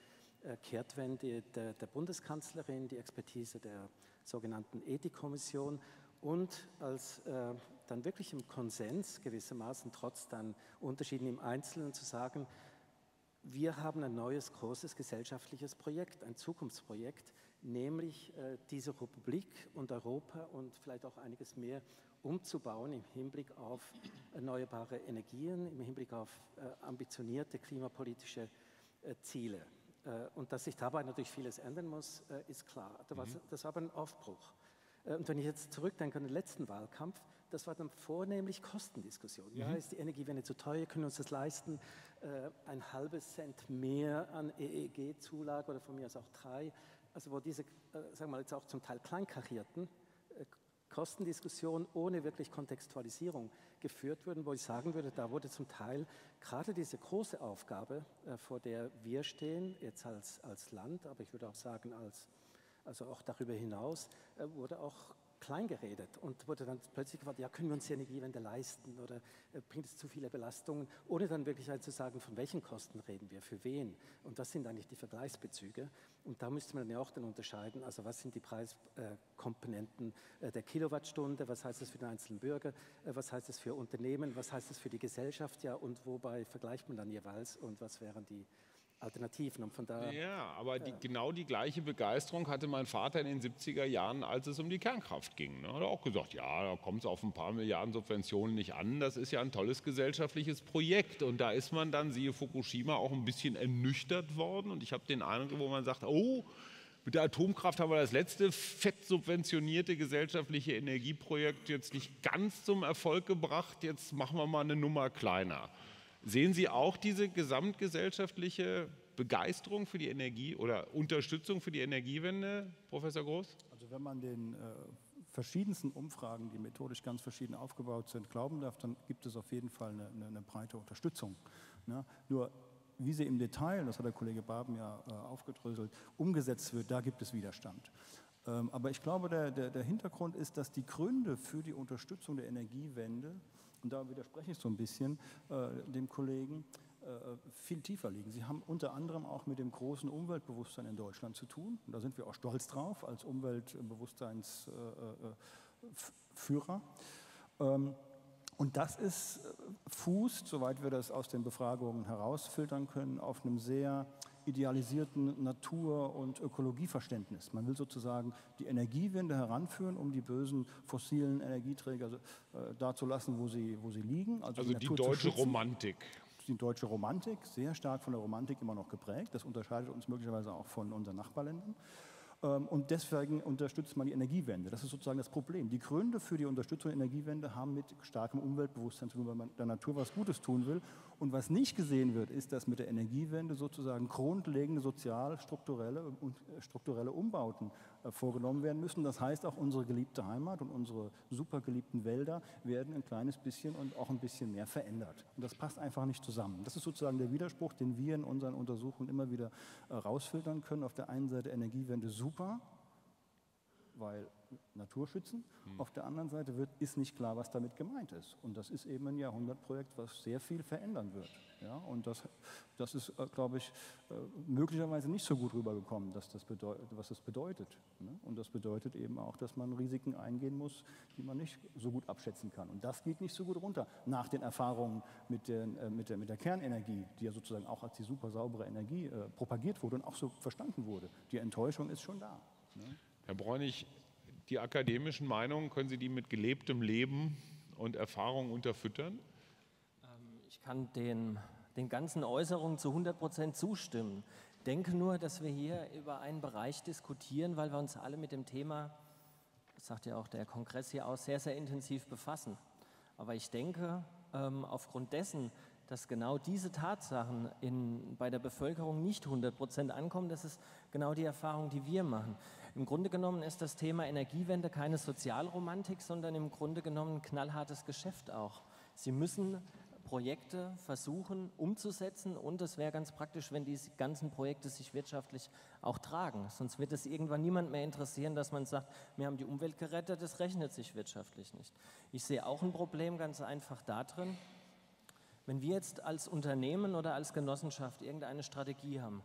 äh, Kehrtwende der, der Bundeskanzlerin, die Expertise der sogenannten Ethikkommission und als äh, dann wirklich im Konsens gewissermaßen trotz dann Unterschieden im Einzelnen zu sagen, wir haben ein neues großes gesellschaftliches Projekt, ein Zukunftsprojekt, nämlich äh, diese Republik und Europa und vielleicht auch einiges mehr umzubauen im Hinblick auf erneuerbare Energien, im Hinblick auf äh, ambitionierte klimapolitische äh, Ziele. Und dass sich dabei natürlich vieles ändern muss, ist klar. Das war, mhm. das war aber ein Aufbruch. Und wenn ich jetzt zurückdenke an den letzten Wahlkampf, das war dann vornehmlich Kostendiskussion. Mhm. Ja, ist die Energiewende zu teuer? Können wir uns das leisten? Äh, ein halbes Cent mehr an EEG-Zulage oder von mir aus auch drei. Also wo diese, äh, sagen wir mal jetzt auch zum Teil kleinkarierten äh, Kostendiskussionen ohne wirklich Kontextualisierung geführt wurden, wo ich sagen würde, da wurde zum Teil gerade diese große Aufgabe, äh, vor der wir stehen, jetzt als, als Land, aber ich würde auch sagen, als, also auch darüber hinaus, äh, wurde auch klein geredet und wurde dann plötzlich gefragt, ja, können wir uns die Energiewende leisten oder äh, bringt es zu viele Belastungen, ohne dann wirklich halt zu sagen, von welchen Kosten reden wir, für wen und was sind eigentlich die Vergleichsbezüge. Und da müsste man ja auch dann unterscheiden, also was sind die Preiskomponenten äh, der Kilowattstunde, was heißt das für den einzelnen Bürger, äh, was heißt das für Unternehmen, was heißt das für die Gesellschaft, ja, und wobei vergleicht man dann jeweils und was wären die Alternativen. Und von daher, ja, aber die, genau die gleiche Begeisterung hatte mein Vater in den 70er Jahren, als es um die Kernkraft ging. Ne? Er hat auch gesagt, ja, da kommt es auf ein paar Milliarden Subventionen nicht an. Das ist ja ein tolles gesellschaftliches Projekt. Und da ist man dann, siehe Fukushima, auch ein bisschen ernüchtert worden. Und ich habe den Eindruck, wo man sagt, oh, mit der Atomkraft haben wir das letzte fett subventionierte gesellschaftliche Energieprojekt jetzt nicht ganz zum Erfolg gebracht. Jetzt machen wir mal eine Nummer kleiner. Sehen Sie auch diese gesamtgesellschaftliche Begeisterung für die Energie oder Unterstützung für die Energiewende, Professor Groß? Also wenn man den äh, verschiedensten Umfragen, die methodisch ganz verschieden aufgebaut sind, glauben darf, dann gibt es auf jeden Fall eine, eine, eine breite Unterstützung. Ne? Nur wie sie im Detail, das hat der Kollege Baben ja äh, aufgedröselt, umgesetzt wird, da gibt es Widerstand. Ähm, aber ich glaube, der, der, der Hintergrund ist, dass die Gründe für die Unterstützung der Energiewende und da widerspreche ich so ein bisschen äh, dem Kollegen, äh, viel tiefer liegen. Sie haben unter anderem auch mit dem großen Umweltbewusstsein in Deutschland zu tun. Und da sind wir auch stolz drauf als Umweltbewusstseinsführer. Ähm, und das ist äh, fußt, soweit wir das aus den Befragungen herausfiltern können, auf einem sehr idealisierten Natur- und Ökologieverständnis. Man will sozusagen die Energiewende heranführen, um die bösen fossilen Energieträger äh, da zu lassen, wo sie, wo sie liegen. Also, also die, die deutsche Romantik. Die deutsche Romantik, sehr stark von der Romantik immer noch geprägt. Das unterscheidet uns möglicherweise auch von unseren Nachbarländern. Ähm, und deswegen unterstützt man die Energiewende. Das ist sozusagen das Problem. Die Gründe für die Unterstützung der Energiewende haben mit starkem Umweltbewusstsein zu tun, weil man der Natur was Gutes tun will. Und was nicht gesehen wird, ist, dass mit der Energiewende sozusagen grundlegende sozial-strukturelle und äh, strukturelle Umbauten äh, vorgenommen werden müssen. Das heißt, auch unsere geliebte Heimat und unsere super geliebten Wälder werden ein kleines bisschen und auch ein bisschen mehr verändert. Und das passt einfach nicht zusammen. Das ist sozusagen der Widerspruch, den wir in unseren Untersuchungen immer wieder äh, rausfiltern können. Auf der einen Seite Energiewende super, weil Natur schützen. Hm. Auf der anderen Seite wird, ist nicht klar, was damit gemeint ist. Und das ist eben ein Jahrhundertprojekt, was sehr viel verändern wird. Ja, und das, das ist, äh, glaube ich, äh, möglicherweise nicht so gut rübergekommen, dass das was das bedeutet. Ne? Und das bedeutet eben auch, dass man Risiken eingehen muss, die man nicht so gut abschätzen kann. Und das geht nicht so gut runter nach den Erfahrungen mit, den, äh, mit, der, mit der Kernenergie, die ja sozusagen auch als die super saubere Energie äh, propagiert wurde und auch so verstanden wurde. Die Enttäuschung ist schon da. Ne? Herr Bräunig, die akademischen Meinungen, können Sie die mit gelebtem Leben und Erfahrung unterfüttern? Ähm, ich kann den, den ganzen Äußerungen zu 100 Prozent zustimmen. Denke nur, dass wir hier über einen Bereich diskutieren, weil wir uns alle mit dem Thema, das sagt ja auch der Kongress hier aus, sehr, sehr intensiv befassen. Aber ich denke, ähm, aufgrund dessen, dass genau diese Tatsachen in, bei der Bevölkerung nicht 100 Prozent ankommen, das ist genau die Erfahrung, die wir machen. Im Grunde genommen ist das Thema Energiewende keine Sozialromantik, sondern im Grunde genommen ein knallhartes Geschäft auch. Sie müssen Projekte versuchen umzusetzen und es wäre ganz praktisch, wenn diese ganzen Projekte sich wirtschaftlich auch tragen. Sonst wird es irgendwann niemand mehr interessieren, dass man sagt, wir haben die Umwelt gerettet, das rechnet sich wirtschaftlich nicht. Ich sehe auch ein Problem ganz einfach darin, wenn wir jetzt als Unternehmen oder als Genossenschaft irgendeine Strategie haben,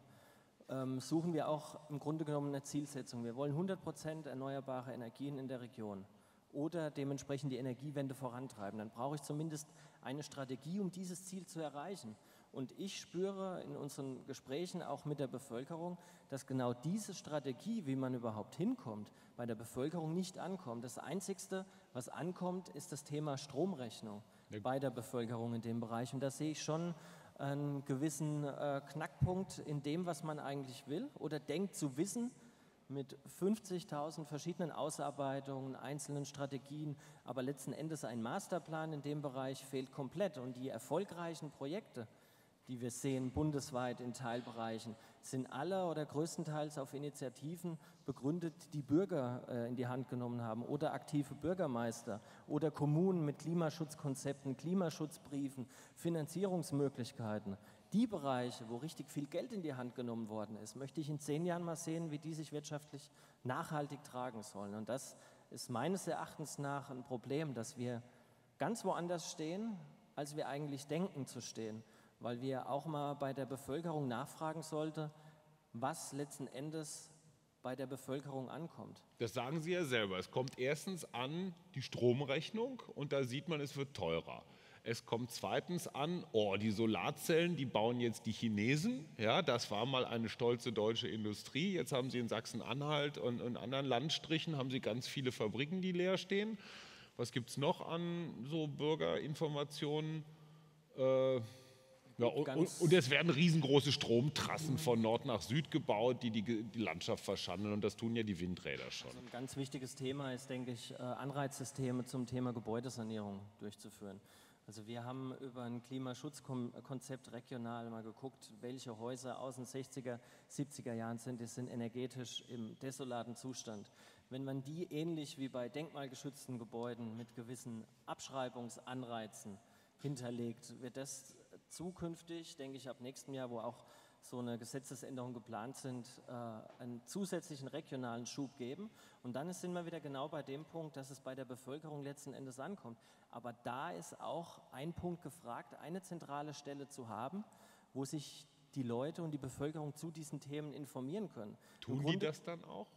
suchen wir auch im Grunde genommen eine Zielsetzung. Wir wollen 100 Prozent erneuerbare Energien in der Region oder dementsprechend die Energiewende vorantreiben. Dann brauche ich zumindest eine Strategie, um dieses Ziel zu erreichen. Und ich spüre in unseren Gesprächen auch mit der Bevölkerung, dass genau diese Strategie, wie man überhaupt hinkommt, bei der Bevölkerung nicht ankommt. Das Einzige, was ankommt, ist das Thema Stromrechnung ja. bei der Bevölkerung in dem Bereich. Und da sehe ich schon einen gewissen äh, Knackpunkt in dem, was man eigentlich will oder denkt zu wissen, mit 50.000 verschiedenen Ausarbeitungen, einzelnen Strategien, aber letzten Endes ein Masterplan in dem Bereich fehlt komplett. Und die erfolgreichen Projekte, die wir sehen bundesweit in Teilbereichen, sind alle oder größtenteils auf Initiativen begründet, die Bürger äh, in die Hand genommen haben oder aktive Bürgermeister oder Kommunen mit Klimaschutzkonzepten, Klimaschutzbriefen, Finanzierungsmöglichkeiten. Die Bereiche, wo richtig viel Geld in die Hand genommen worden ist, möchte ich in zehn Jahren mal sehen, wie die sich wirtschaftlich nachhaltig tragen sollen. Und das ist meines Erachtens nach ein Problem, dass wir ganz woanders stehen, als wir eigentlich denken zu stehen weil wir auch mal bei der Bevölkerung nachfragen sollten, was letzten Endes bei der Bevölkerung ankommt. Das sagen Sie ja selber. Es kommt erstens an die Stromrechnung und da sieht man, es wird teurer. Es kommt zweitens an, oh, die Solarzellen, die bauen jetzt die Chinesen. Ja, das war mal eine stolze deutsche Industrie. Jetzt haben sie in Sachsen-Anhalt und in anderen Landstrichen haben sie ganz viele Fabriken, die leer stehen. Was gibt es noch an so Bürgerinformationen? Äh, ja, und, und, es werden riesengroße Stromtrassen von Nord nach Süd gebaut, die, die die Landschaft verschandeln. Und das tun ja die Windräder schon. Also ein ganz wichtiges Thema ist, denke ich, äh, Anreizsysteme zum Thema Gebäudesanierung durchzuführen. Also wir haben über ein Klimaschutzkonzept regional mal geguckt, welche Häuser aus den 60er, 70er Jahren sind, die sind energetisch im desolaten Zustand. Wenn man die ähnlich wie bei denkmalgeschützten Gebäuden mit gewissen Abschreibungsanreizen hinterlegt, wird das zukünftig, denke ich, ab nächstem Jahr, wo auch so eine Gesetzesänderung geplant sind, äh, einen zusätzlichen regionalen Schub geben. Und dann sind wir wieder genau bei dem Punkt, dass es bei der Bevölkerung letzten Endes ankommt. Aber da ist auch ein Punkt gefragt, eine zentrale Stelle zu haben, wo sich die Leute und die Bevölkerung zu diesen Themen informieren können. Tun die das dann auch?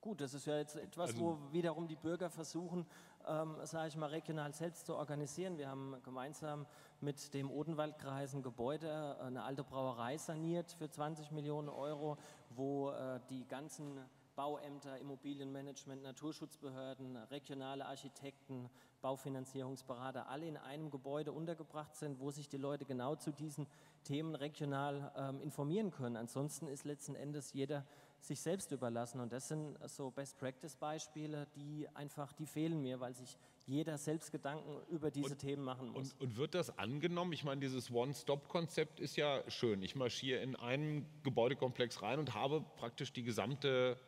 Gut, das ist ja jetzt etwas, also, wo wiederum die Bürger versuchen, ähm, sage ich mal, regional selbst zu organisieren. Wir haben gemeinsam mit dem Odenwaldkreis ein Gebäude, eine alte Brauerei saniert für 20 Millionen Euro, wo äh, die ganzen Bauämter, Immobilienmanagement, Naturschutzbehörden, regionale Architekten, Baufinanzierungsberater alle in einem Gebäude untergebracht sind, wo sich die Leute genau zu diesen Themen regional ähm, informieren können. Ansonsten ist letzten Endes jeder sich selbst überlassen. Und das sind so Best-Practice-Beispiele, die einfach, die fehlen mir, weil sich jeder selbst Gedanken über diese und, Themen machen muss. Und, und, wird das angenommen? Ich meine, dieses One-Stop-Konzept ist ja schön. Ich marschiere in einen Gebäudekomplex rein und habe praktisch die gesamte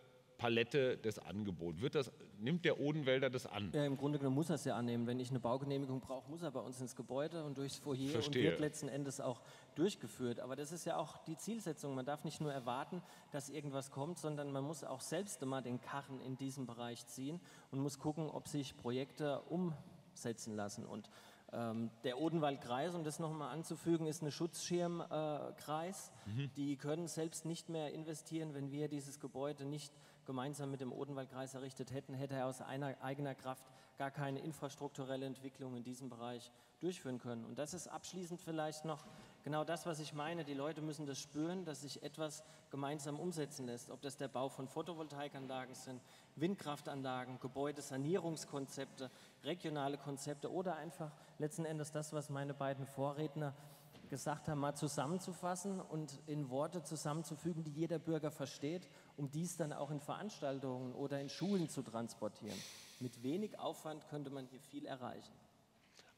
Palette des Angebots? Wird das, nimmt der Odenwälder das an? Ja, im Grunde genommen muss er es ja annehmen. Wenn ich eine Baugenehmigung brauche, muss er bei uns ins Gebäude und durchs Foyer Verstehe. und wird letzten Endes auch durchgeführt. Aber das ist ja auch die Zielsetzung. Man darf nicht nur erwarten, dass irgendwas kommt, sondern man muss auch selbst immer den Karren in diesem Bereich ziehen und muss gucken, ob sich Projekte umsetzen lassen. Und ähm, der Odenwaldkreis, um das nochmal anzufügen, ist ein Schutzschirmkreis. Äh, mhm. Die können selbst nicht mehr investieren, wenn wir dieses Gebäude nicht gemeinsam mit dem Odenwaldkreis errichtet hätten, hätte er aus eigener Kraft gar keine infrastrukturelle Entwicklung in diesem Bereich durchführen können. Und das ist abschließend vielleicht noch genau das, was ich meine. Die Leute müssen das spüren, dass sich etwas gemeinsam umsetzen lässt. Ob das der Bau von Photovoltaikanlagen sind, Windkraftanlagen, Gebäudesanierungskonzepte, regionale Konzepte oder einfach letzten Endes das, was meine beiden Vorredner gesagt haben, mal zusammenzufassen und in Worte zusammenzufügen, die jeder Bürger versteht, um dies dann auch in Veranstaltungen oder in Schulen zu transportieren. Mit wenig Aufwand könnte man hier viel erreichen.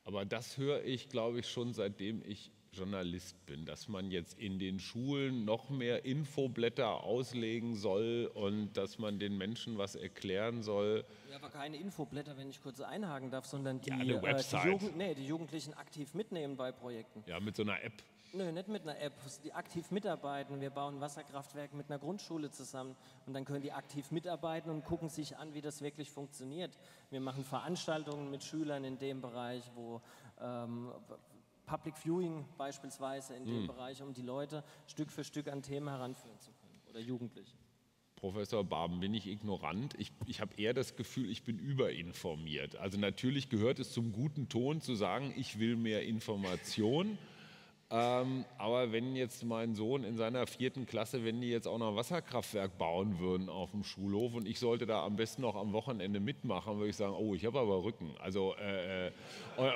Aber das höre ich, glaube ich, schon seitdem ich Journalist bin, dass man jetzt in den Schulen noch mehr Infoblätter auslegen soll und dass man den Menschen was erklären soll. Ja, aber keine Infoblätter, wenn ich kurz einhaken darf, sondern die, ja, äh, die, Jugend, nee, die Jugendlichen aktiv mitnehmen bei Projekten. Ja, mit so einer App. Nö, nicht mit einer App, die aktiv mitarbeiten. Wir bauen ein Wasserkraftwerk mit einer Grundschule zusammen und dann können die aktiv mitarbeiten und gucken sich an, wie das wirklich funktioniert. Wir machen Veranstaltungen mit Schülern in dem Bereich, wo ähm, Public Viewing beispielsweise in dem hm. Bereich, um die Leute Stück für Stück an Themen heranführen zu können oder Jugendliche. Professor Barben, bin ich ignorant? Ich, ich habe eher das Gefühl, ich bin überinformiert. Also natürlich gehört es zum guten Ton zu sagen, ich will mehr Information. Ähm, aber wenn jetzt mein Sohn in seiner vierten Klasse, wenn die jetzt auch noch ein Wasserkraftwerk bauen würden auf dem Schulhof und ich sollte da am besten noch am Wochenende mitmachen, würde ich sagen, oh, ich habe aber Rücken. Also äh, äh, äh,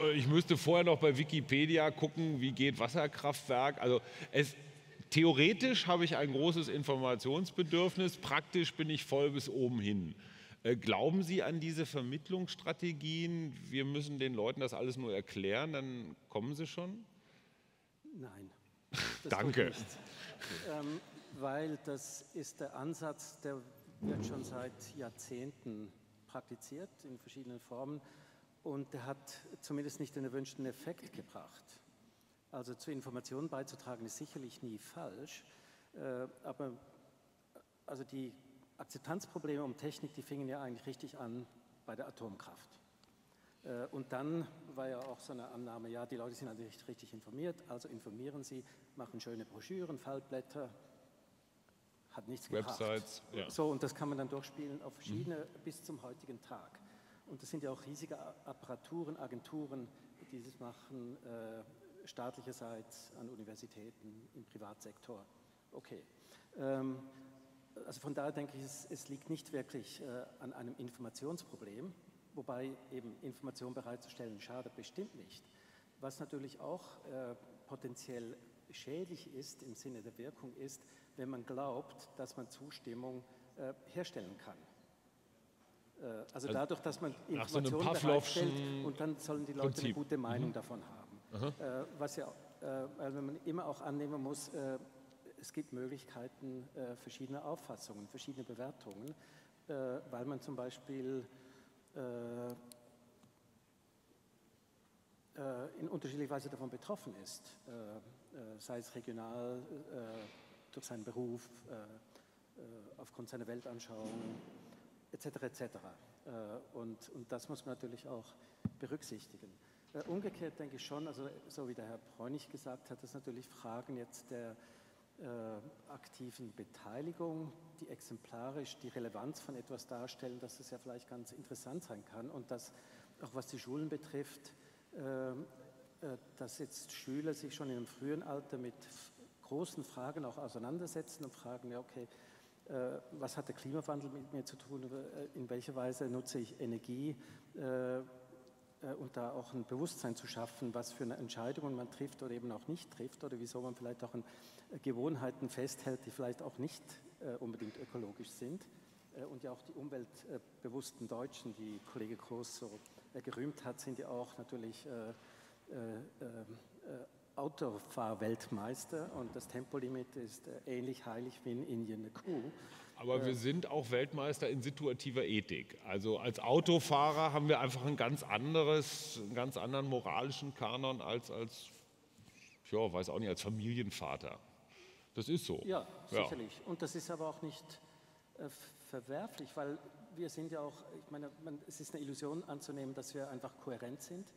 äh, ich müsste vorher noch bei Wikipedia gucken, wie geht Wasserkraftwerk. Also es, theoretisch habe ich ein großes Informationsbedürfnis, praktisch bin ich voll bis oben hin. Äh, glauben Sie an diese Vermittlungsstrategien? Wir müssen den Leuten das alles nur erklären, dann kommen sie schon? Nein. *laughs* Danke. Ähm, weil das ist der Ansatz, der wird schon seit Jahrzehnten praktiziert in verschiedenen Formen und der hat zumindest nicht den erwünschten Effekt gebracht. Also zu Informationen beizutragen ist sicherlich nie falsch, äh, aber also die Akzeptanzprobleme um Technik, die fingen ja eigentlich richtig an bei der Atomkraft. Äh, und dann war ja auch so eine Annahme, ja, die Leute sind natürlich also richtig informiert, also informieren sie, machen schöne Broschüren, Fallblätter, hat nichts Websites, gebracht. Ja. So, und das kann man dann durchspielen auf verschiedene mhm. bis zum heutigen Tag. Und das sind ja auch riesige Apparaturen, Agenturen, die das machen, äh, staatlicherseits an Universitäten, im Privatsektor. Okay. Ähm, also von daher denke ich, es, es liegt nicht wirklich äh, an einem Informationsproblem, wobei eben Information bereitzustellen schadet bestimmt nicht. Was natürlich auch äh, potenziell schädlich ist im Sinne der Wirkung ist, wenn man glaubt, dass man Zustimmung äh, herstellen kann. Äh, also, also, dadurch, dass man Informationen so bereitstellt und dann sollen die Leute Prinzip. eine gute Meinung mhm. davon haben. Äh, was ja, äh, wenn man immer auch annehmen muss, äh, es gibt Möglichkeiten verschiedener Auffassungen, verschiedene Bewertungen, weil man zum Beispiel äh, äh, in unterschiedlicher Weise davon betroffen ist, äh, sei es regional, durch seinen Beruf, aufgrund seiner Weltanschauung, etc. etc. Und, und das muss man natürlich auch berücksichtigen. Umgekehrt denke ich schon, also so wie der Herr Bräunig gesagt hat, dass natürlich Fragen jetzt der äh, aktiven Beteiligung, die exemplarisch die Relevanz von etwas darstellen, dass das ja vielleicht ganz interessant sein kann. Und dass auch was die Schulen betrifft, äh, äh, dass jetzt Schüler sich schon in einem frühen Alter mit großen Fragen auch auseinandersetzen und fragen, ja okay, äh, was hat der Klimawandel mit mir zu tun, äh, in welcher Weise nutze ich Energie, äh, äh, und da auch ein Bewusstsein zu schaffen, was für eine Entscheidungen man trifft oder eben auch nicht trifft oder wieso man vielleicht auch an äh, Gewohnheiten festhält, die vielleicht auch nicht äh, unbedingt ökologisch sind. Und ja auch die umweltbewussten Deutschen, die Kollege Groß so gerühmt hat, sind ja auch natürlich Autofahrweltmeister und das Tempolimit ist äh, ähnlich heilig wie in Indien eine Kuh. Aber wir sind auch Weltmeister in situativer Ethik. Also als Autofahrer haben wir einfach ein ganz anderes, einen ganz anderen moralischen Kanon als als, ja, weiß auch nicht, als Familienvater. Das ist so. Ja, sicherlich. Ja. Und das ist aber auch nicht äh, verwerflich, weil wir sind ja auch, ich meine, man, es ist eine Illusion anzunehmen, dass wir einfach kohärent sind,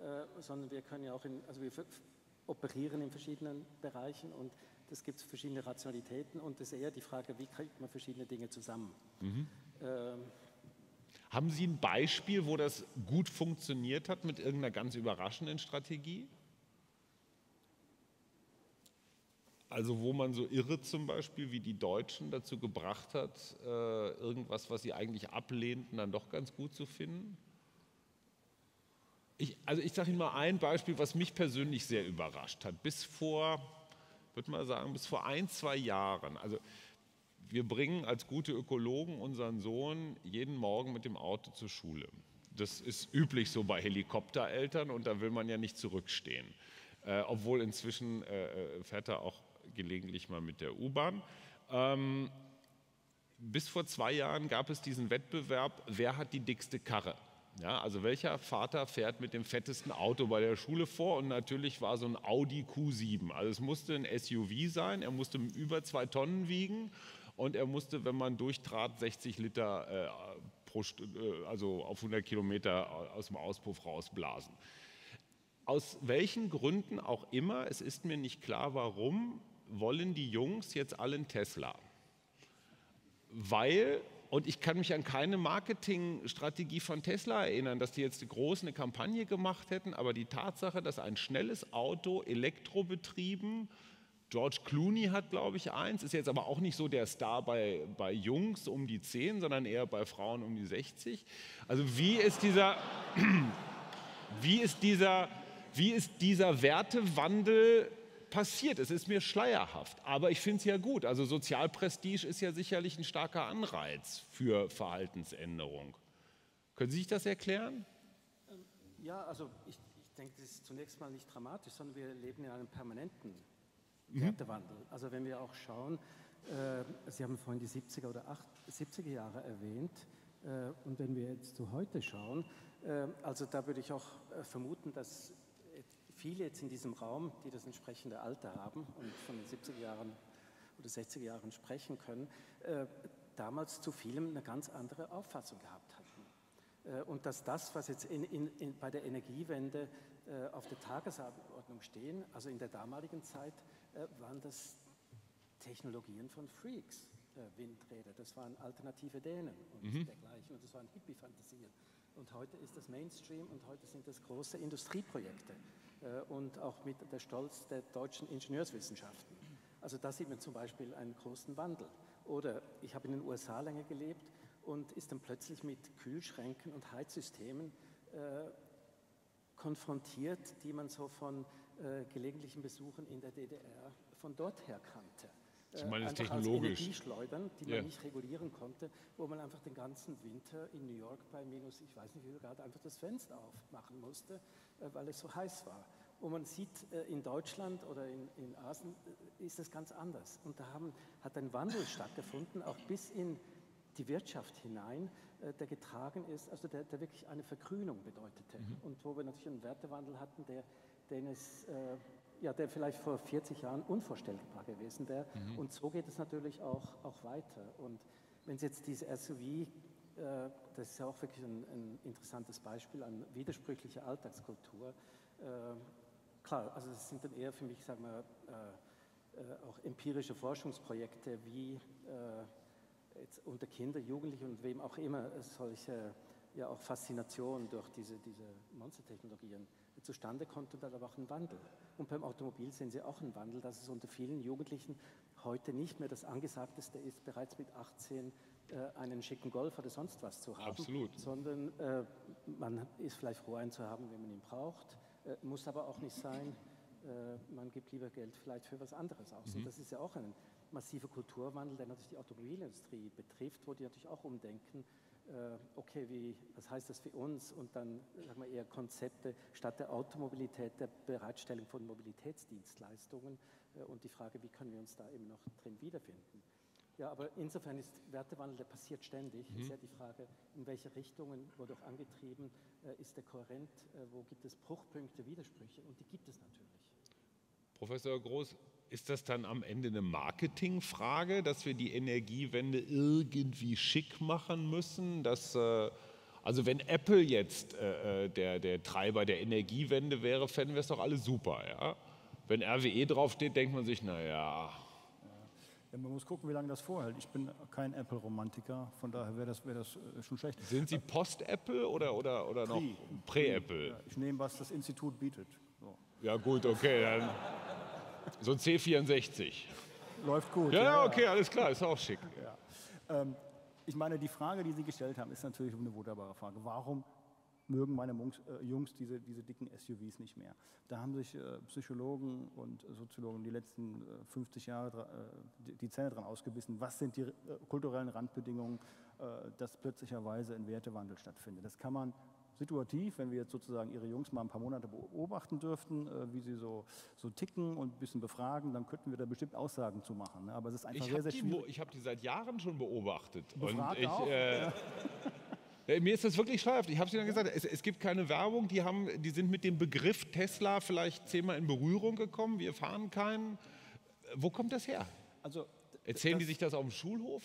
äh, sondern wir können ja auch in, also wir operieren in verschiedenen Bereichen und es gibt verschiedene Rationalitäten und es ist eher die Frage, wie kriegt man verschiedene Dinge zusammen. Mhm. Ähm, Haben Sie ein Beispiel, wo das gut funktioniert hat mit irgendeiner ganz überraschenden Strategie? Also wo man so irre zum Beispiel wie die Deutschen dazu gebracht hat, äh, irgendwas, was sie eigentlich ablehnten, dann doch ganz gut zu finden? Ich, also ich sage Ihnen mal ein Beispiel, was mich persönlich sehr überrascht hat. Bis vor würde mal sagen, bis vor ein, zwei Jahren. Also wir bringen als gute Ökologen unseren Sohn jeden Morgen mit dem Auto zur Schule. Das ist üblich so bei Helikoptereltern und da will man ja nicht zurückstehen. Äh, obwohl inzwischen äh, äh fährt er auch gelegentlich mal mit der U-Bahn. Ähm, bis vor zwei Jahren gab es diesen Wettbewerb, wer hat die dickste Karre? Ja, also welcher Vater fährt mit dem fettesten Auto bei der Schule vor? Und natürlich war so ein Audi Q7. Also es musste ein SUV sein, er musste über zwei Tonnen wiegen und er musste, wenn man durchtrat, 60 Liter äh, pro, äh, also auf 100 Kilometer aus dem Auspuff rausblasen. Aus welchen Gründen auch immer, es ist mir nicht klar, warum wollen die Jungs jetzt alle einen Tesla? Weil und ich kann mich an keine Marketingstrategie von Tesla erinnern, dass die jetzt groß eine Kampagne gemacht hätten, aber die Tatsache, dass ein schnelles Auto elektrobetrieben, George Clooney hat, glaube ich, eins, ist jetzt aber auch nicht so der Star bei, bei Jungs um die 10, sondern eher bei Frauen um die 60. Also wie ist dieser, *clears throat* wie ist dieser, wie ist dieser Wertewandel passiert. Es ist mir schleierhaft, aber ich finde es ja gut. Also Sozialprestige ist ja sicherlich ein starker Anreiz für Verhaltensänderung. Können Sie sich das erklären? Ähm, ja, also ich, ich denke, das ist zunächst mal nicht dramatisch, sondern wir leben in einem permanenten mhm. Wertewandel. Also wenn wir auch schauen, äh, Sie haben vorhin die 70er oder 70er Jahre erwähnt, äh, und wenn wir jetzt zu heute schauen, äh, also da würde ich auch äh, vermuten, dass viele jetzt in diesem Raum, die das entsprechende Alter haben und von den 70er Jahren oder 60er Jahren sprechen können, äh, damals zu vielem eine ganz andere Auffassung gehabt hatten. Äh, und dass das, was jetzt in, in, in, bei der Energiewende äh, auf der Tagesordnung stehen, also in der damaligen Zeit, äh, waren das Technologien von Freaks. Äh, Windräder, das waren alternative Dänen und mhm. dergleichen und das waren Hippie-Fantasien. Und heute ist das Mainstream und heute sind das große Industrieprojekte. Äh, und auch mit der Stolz der deutschen Ingenieurswissenschaften. Also da sieht man zum Beispiel einen großen Wandel. Oder ich habe in den USA länger gelebt und ist dann plötzlich mit Kühlschränken und Heizsystemen äh, konfrontiert, die man so von äh, gelegentlichen Besuchen in der DDR von dort her kannte. Ich meine, es technologisch. Energieschleudern, die man yeah. nicht regulieren konnte, wo man einfach den ganzen Winter in New York bei minus, ich weiß nicht wie viel Grad, einfach das Fenster aufmachen musste, äh, weil es so heiß war. Und man sieht, äh, in Deutschland oder in, in Asien äh, ist das ganz anders. Und da haben, hat ein Wandel stattgefunden, auch bis in die Wirtschaft hinein, der getragen ist, also der, der wirklich eine Vergrünung bedeutete. Mhm. Und wo wir natürlich einen Wertewandel hatten, der, den es ja, der vielleicht vor 40 Jahren unvorstellbar gewesen wäre. Mhm. Und so geht es natürlich auch, auch weiter. Und wenn Sie jetzt diese SUV, äh, das ist ja auch wirklich ein, ein, interessantes Beispiel an widersprüchlicher Alltagskultur. Äh, klar, also es sind dann eher für mich, sagen wir, äh, äh auch empirische Forschungsprojekte, wie äh, jetzt unter Kinder, Jugendlichen und wem auch immer solche ja auch Faszination durch diese, diese Monstertechnologien zustande kommt und dann aber auch ein Wandel. Und beim Automobil sehen Sie auch einen Wandel, dass es unter vielen Jugendlichen heute nicht mehr das Angesagteste ist, bereits mit 18 äh, einen schicken Golf oder sonst was zu haben. Absolut. Sondern äh, man ist vielleicht froh, einen zu haben, wenn man ihn braucht, äh, muss aber auch nicht sein. Äh, man gibt lieber Geld vielleicht für was anderes aus. Mhm. Und das ist ja auch ein massiver Kulturwandel, der natürlich die Automobilindustrie betrifft, wo die natürlich auch umdenken okay, wie, was heißt das für uns? Und dann sagen wir eher Konzepte statt der Automobilität, der Bereitstellung von Mobilitätsdienstleistungen äh, und die Frage, wie können wir uns da eben noch drin wiederfinden. Ja, aber insofern ist Wertewandel, der passiert ständig. Mhm. Ist ja die Frage, in welche Richtungen, wodurch angetrieben, äh, ist der kohärent, wo gibt es Bruchpunkte, Widersprüche und die gibt es natürlich. Professor Groß, ist das dann am Ende eine Marketingfrage, dass wir die Energiewende irgendwie schick machen müssen? Dass, äh, also wenn Apple jetzt äh, äh, der, der Treiber der Energiewende wäre, fänden wir es doch alle super. Ja? Wenn RWE draufsteht, denkt man sich, naja. Ja, man muss gucken, wie lange das vorhält. Ich bin kein Apple-Romantiker, von daher wäre das, wär das schon schlecht. Sind Sie Post-Apple oder, oder, oder noch Prä-Apple? Ja, ich nehme, was das Institut bietet. So. Ja gut, okay, dann so ein C64. Läuft gut. Ja, ja, okay, alles klar, ist auch schick. Ja. Ähm, ich meine, die Frage, die Sie gestellt haben, ist natürlich eine wunderbare Frage. Warum mögen meine äh, Jungs diese, diese dicken SUVs nicht mehr? Da haben sich äh, Psychologen und Soziologen die letzten 50 äh, Jahre die Zähne dran ausgebissen. Was sind die kulturellen Randbedingungen, dass plötzlicherweise ein Wertewandel stattfindet? Das kann man situativ, wenn wir jetzt sozusagen Ihre Jungs mal ein paar Monate beobachten dürften, äh, wie sie so, so ticken und ein bisschen befragen, dann könnten wir da bestimmt Aussagen zu machen. Ne? Aber es ist einfach ich sehr, sehr schwierig. Ich habe die seit Jahren schon beobachtet. Befragt und ich, auch? Äh, ja. *laughs* Mir ist das wirklich schleif. Ich habe es Ihnen gesagt, es, es, gibt keine Werbung. Die, haben, die sind mit dem Begriff Tesla vielleicht zehnmal in Berührung gekommen. Wir fahren keinen. Wo kommt das her? Also, Erzählen das, die sich das auf dem Schulhof?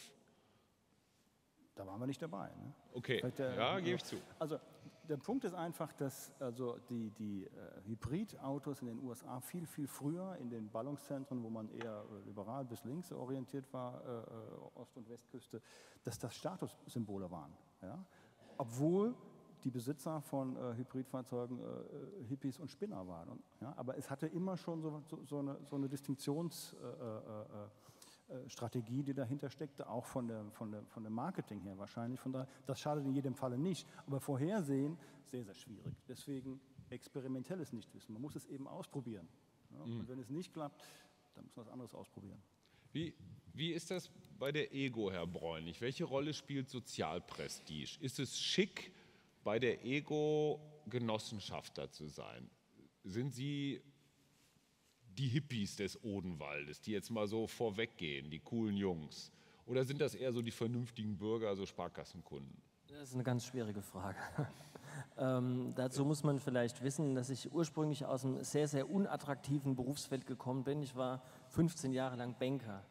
Da waren wir nicht dabei. Ne? Okay, der, ja, gebe ich zu. Also der Punkt ist einfach, dass also die, die äh, Hybridautos in den USA viel, viel früher in den Ballungszentren, wo man eher äh, liberal bis links orientiert war, äh, äh, Ost- und Westküste, dass das Statussymbole waren. Ja? Obwohl die Besitzer von äh, Hybridfahrzeugen äh, Hippies und Spinner waren. Und, ja? Aber es hatte immer schon so, so, so eine, so eine Distinktions- äh, Strategie, die dahinter steckte, auch von der, von der, von dem Marketing her wahrscheinlich. Von daher, das schadet in jedem Falle nicht. Aber vorhersehen, sehr, sehr schwierig. Deswegen experimentelles Nichtwissen. Man muss es eben ausprobieren. Ja? Mhm. Und wenn es nicht klappt, dann muss man was anderes ausprobieren. Wie, wie ist das bei der Ego, Herr Bräunlich? Welche Rolle spielt Sozialprestige? Ist es schick, bei der Ego Genossenschafter zu sein? Sind Sie die Hippies des Odenwaldes, die jetzt mal so vorweggehen, die coolen Jungs? Oder sind das eher so die vernünftigen Bürger, so Sparkassenkunden? Das ist eine ganz schwierige Frage. *laughs* ähm, dazu muss man vielleicht wissen, dass ich ursprünglich aus einem sehr, sehr unattraktiven Berufsfeld gekommen bin. Ich war 15 Jahre lang Banker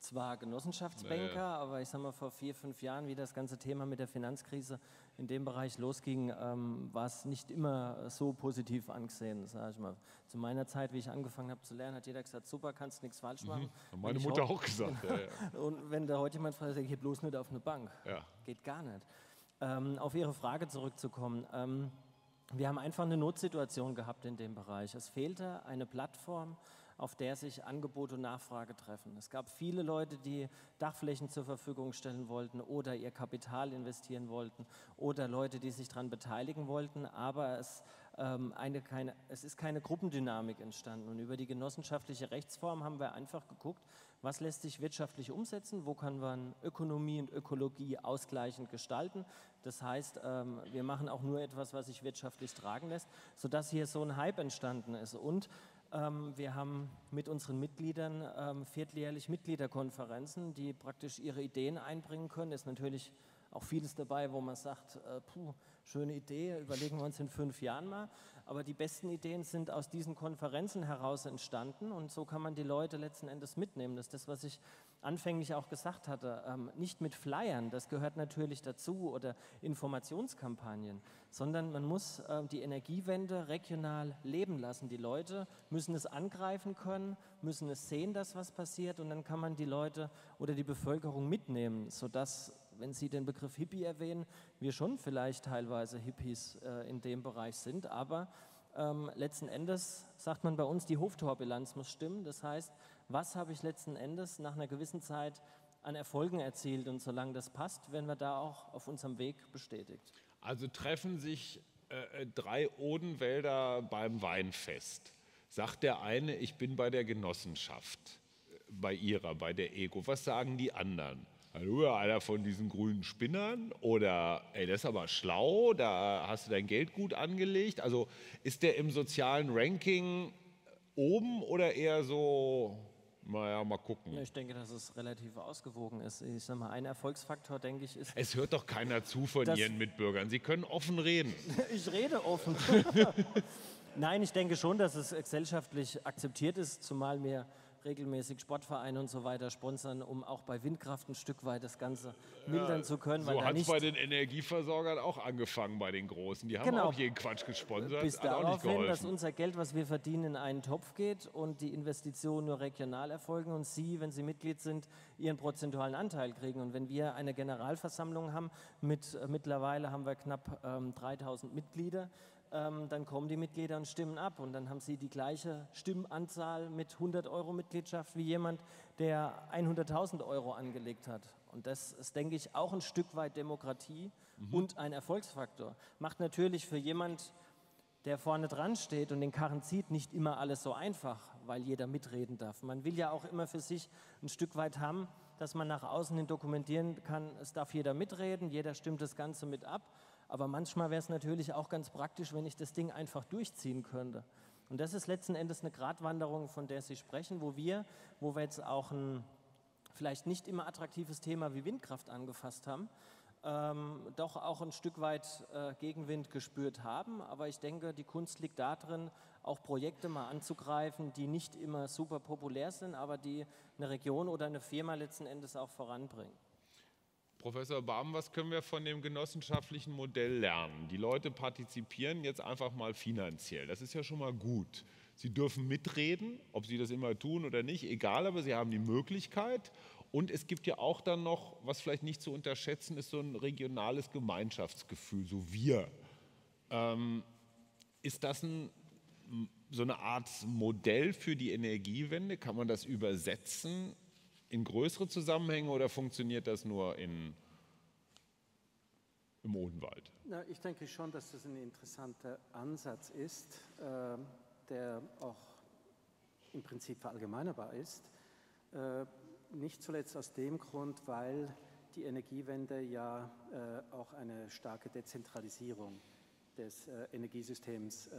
zwar Genossenschaftsbanker, naja. aber ich sage mal, vor vier, fünf Jahren, wie das ganze Thema mit der Finanzkrise in dem Bereich losging, ähm, war es nicht immer so positiv angesehen, sage ich mal. Zu meiner Zeit, wie ich angefangen habe zu lernen, hat jeder gesagt, super, kannst nichts falsch machen. Mhm. Meine Mutter auch gesagt. ja, ja. *laughs* Und wenn da heute jemand fragt, geh bloß nicht auf eine Bank. Ja. Geht gar nicht. Ähm, auf Ihre Frage zurückzukommen. Ähm, wir haben einfach eine Notsituation gehabt in dem Bereich. Es fehlte eine Plattform, auf der sich Angebot und Nachfrage treffen. Es gab viele Leute, die Dachflächen zur Verfügung stellen wollten oder ihr Kapital investieren wollten oder Leute, die sich daran beteiligen wollten, aber es, ähm, eine, keine, es ist keine Gruppendynamik entstanden. Und über die genossenschaftliche Rechtsform haben wir einfach geguckt, was lässt sich wirtschaftlich umsetzen, wo kann man Ökonomie und Ökologie ausgleichend gestalten. Das heißt, ähm, wir machen auch nur etwas, was sich wirtschaftlich tragen lässt, sodass hier so ein Hype entstanden ist. Und wir haben mit unseren Mitgliedern ähm, vierteljährlich Mitgliederkonferenzen, die praktisch ihre Ideen einbringen können. Ist natürlich auch vieles dabei, wo man sagt, äh, puh, schöne Idee, überlegen wir uns in fünf Jahren mal. Aber die besten Ideen sind aus diesen Konferenzen heraus entstanden und so kann man die Leute letzten Endes mitnehmen. Das ist das, was ich anfänglich auch gesagt hatte. Ähm, nicht mit Flyern, das gehört natürlich dazu oder Informationskampagnen, sondern man muss äh, die Energiewende regional leben lassen. Die Leute müssen es angreifen können, müssen es sehen, dass was passiert und dann kann man die Leute oder die Bevölkerung mitnehmen, sodass wenn Sie den Begriff Hippie erwähnen, wir schon vielleicht teilweise Hippies äh, in dem Bereich sind, aber ähm, letzten Endes sagt man bei uns, die Hoftorbilanz muss stimmen. Das heißt, was habe ich letzten Endes nach einer gewissen Zeit an Erfolgen erzielt und solange das passt, werden wir da auch auf unserem Weg bestätigt. Also treffen sich äh, äh drei Odenwälder beim Weinfest. Sagt der eine, ich bin bei der Genossenschaft, äh, bei ihrer, bei der Ego. Was sagen die anderen? Hallo, einer von diesen grünen Spinnern oder ey, das ist aber schlau, da hast du dein Geld gut angelegt. Also ist der im sozialen Ranking oben oder eher so, naja, mal gucken. Ich denke, dass es relativ ausgewogen ist. Ich sage mal, ein Erfolgsfaktor, denke ich, ist. Es hört doch keiner zu von Ihren Mitbürgern. Sie können offen reden. *laughs* Ich rede offen. *laughs* Nein, ich denke schon, dass es gesellschaftlich akzeptiert ist, zumal wir regelmäßig Sportvereine und so weiter sponsern, um auch bei Windkraft ein Stück weit das Ganze mildern zu können, weil So hat es bei den Energieversorgern auch angefangen, bei den Großen. Die haben Genau. auch jeden Quatsch gesponsert, bis hat auch nicht darauf hin, dass unser Geld, was wir verdienen, in einen Topf geht und die Investitionen nur regional erfolgen und Sie, wenn Sie Mitglied sind, Ihren prozentualen Anteil kriegen. Und wenn wir eine Generalversammlung haben, mit äh, mittlerweile haben wir knapp ähm, 3000 Mitglieder, ähm, dann kommen die Mitglieder und stimmen ab und dann haben Sie die gleiche Stimmenanzahl mit 100 Euro Mitgliedschaft wie jemand, der 100.000 Euro angelegt hat. Und das ist, denke ich, auch ein Stück weit Demokratie und ein Erfolgsfaktor. Macht natürlich für jemand, der vorne dran steht und den Karren zieht, nicht immer alles so einfach, weil jeder mitreden darf. Man will ja auch immer für sich ein Stück weit haben, dass man nach außen hin dokumentieren kann, es darf jeder mitreden, jeder stimmt das Ganze mit ab. Aber manchmal wäre es natürlich auch ganz praktisch, wenn ich das Ding einfach durchziehen könnte. Und das ist letzten Endes eine Gratwanderung, von der Sie sprechen, wo wir, wo wir jetzt auch ein vielleicht nicht immer attraktives Thema wie Windkraft angefasst haben, ähm, doch auch ein Stück weit äh, Gegenwind gespürt haben. Aber ich denke, die Kunst liegt darin, auch Projekte mal anzugreifen, die nicht immer super populär sind, aber die eine Region oder eine Firma letzten Endes auch voranbringen. Professor Baum, was können wir von dem genossenschaftlichen Modell lernen? Die Leute partizipieren jetzt einfach mal finanziell. Das ist ja schon mal gut. Sie dürfen mitreden, ob sie das immer tun oder nicht, egal, aber sie haben die Möglichkeit. Und es gibt ja auch dann noch, was vielleicht nicht zu unterschätzen ist, so ein regionales Gemeinschaftsgefühl, so wir. Ähm, ist das ein, so eine Art Modell für die Energiewende? Kann man das übersetzen in größere Zusammenhänge oder funktioniert das nur in, im Odenwald? Na, ich denke schon, dass das ein interessanter Ansatz ist, äh, der auch im Prinzip verallgemeinerbar ist. Äh, nicht zuletzt aus dem Grund, weil die Energiewende ja äh, auch eine starke Dezentralisierung des äh, Energiesystems äh,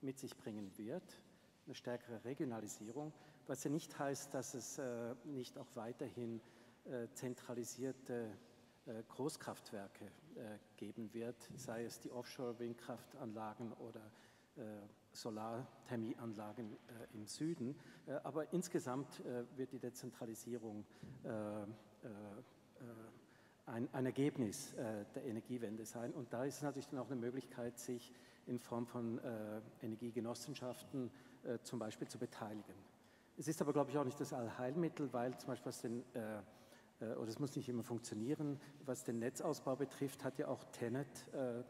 mit sich bringen wird, eine stärkere Regionalisierung, was ja nicht heißt, dass es äh, nicht auch weiterhin äh, zentralisierte äh, Großkraftwerke geben wird, sei es die Offshore-Windkraftanlagen oder Solarthermieanlagen im Süden. Aber insgesamt wird die Dezentralisierung ein, Ergebnis der Energiewende sein. Und da ist natürlich dann auch eine Möglichkeit, sich in Form von Energiegenossenschaften zum Beispiel zu beteiligen. Es ist aber, glaube ich, auch nicht das Allheilmittel, weil zum Beispiel was den, äh, äh, oder es muss nicht immer funktionieren, was den Netzausbau betrifft, hat ja auch Tenet äh,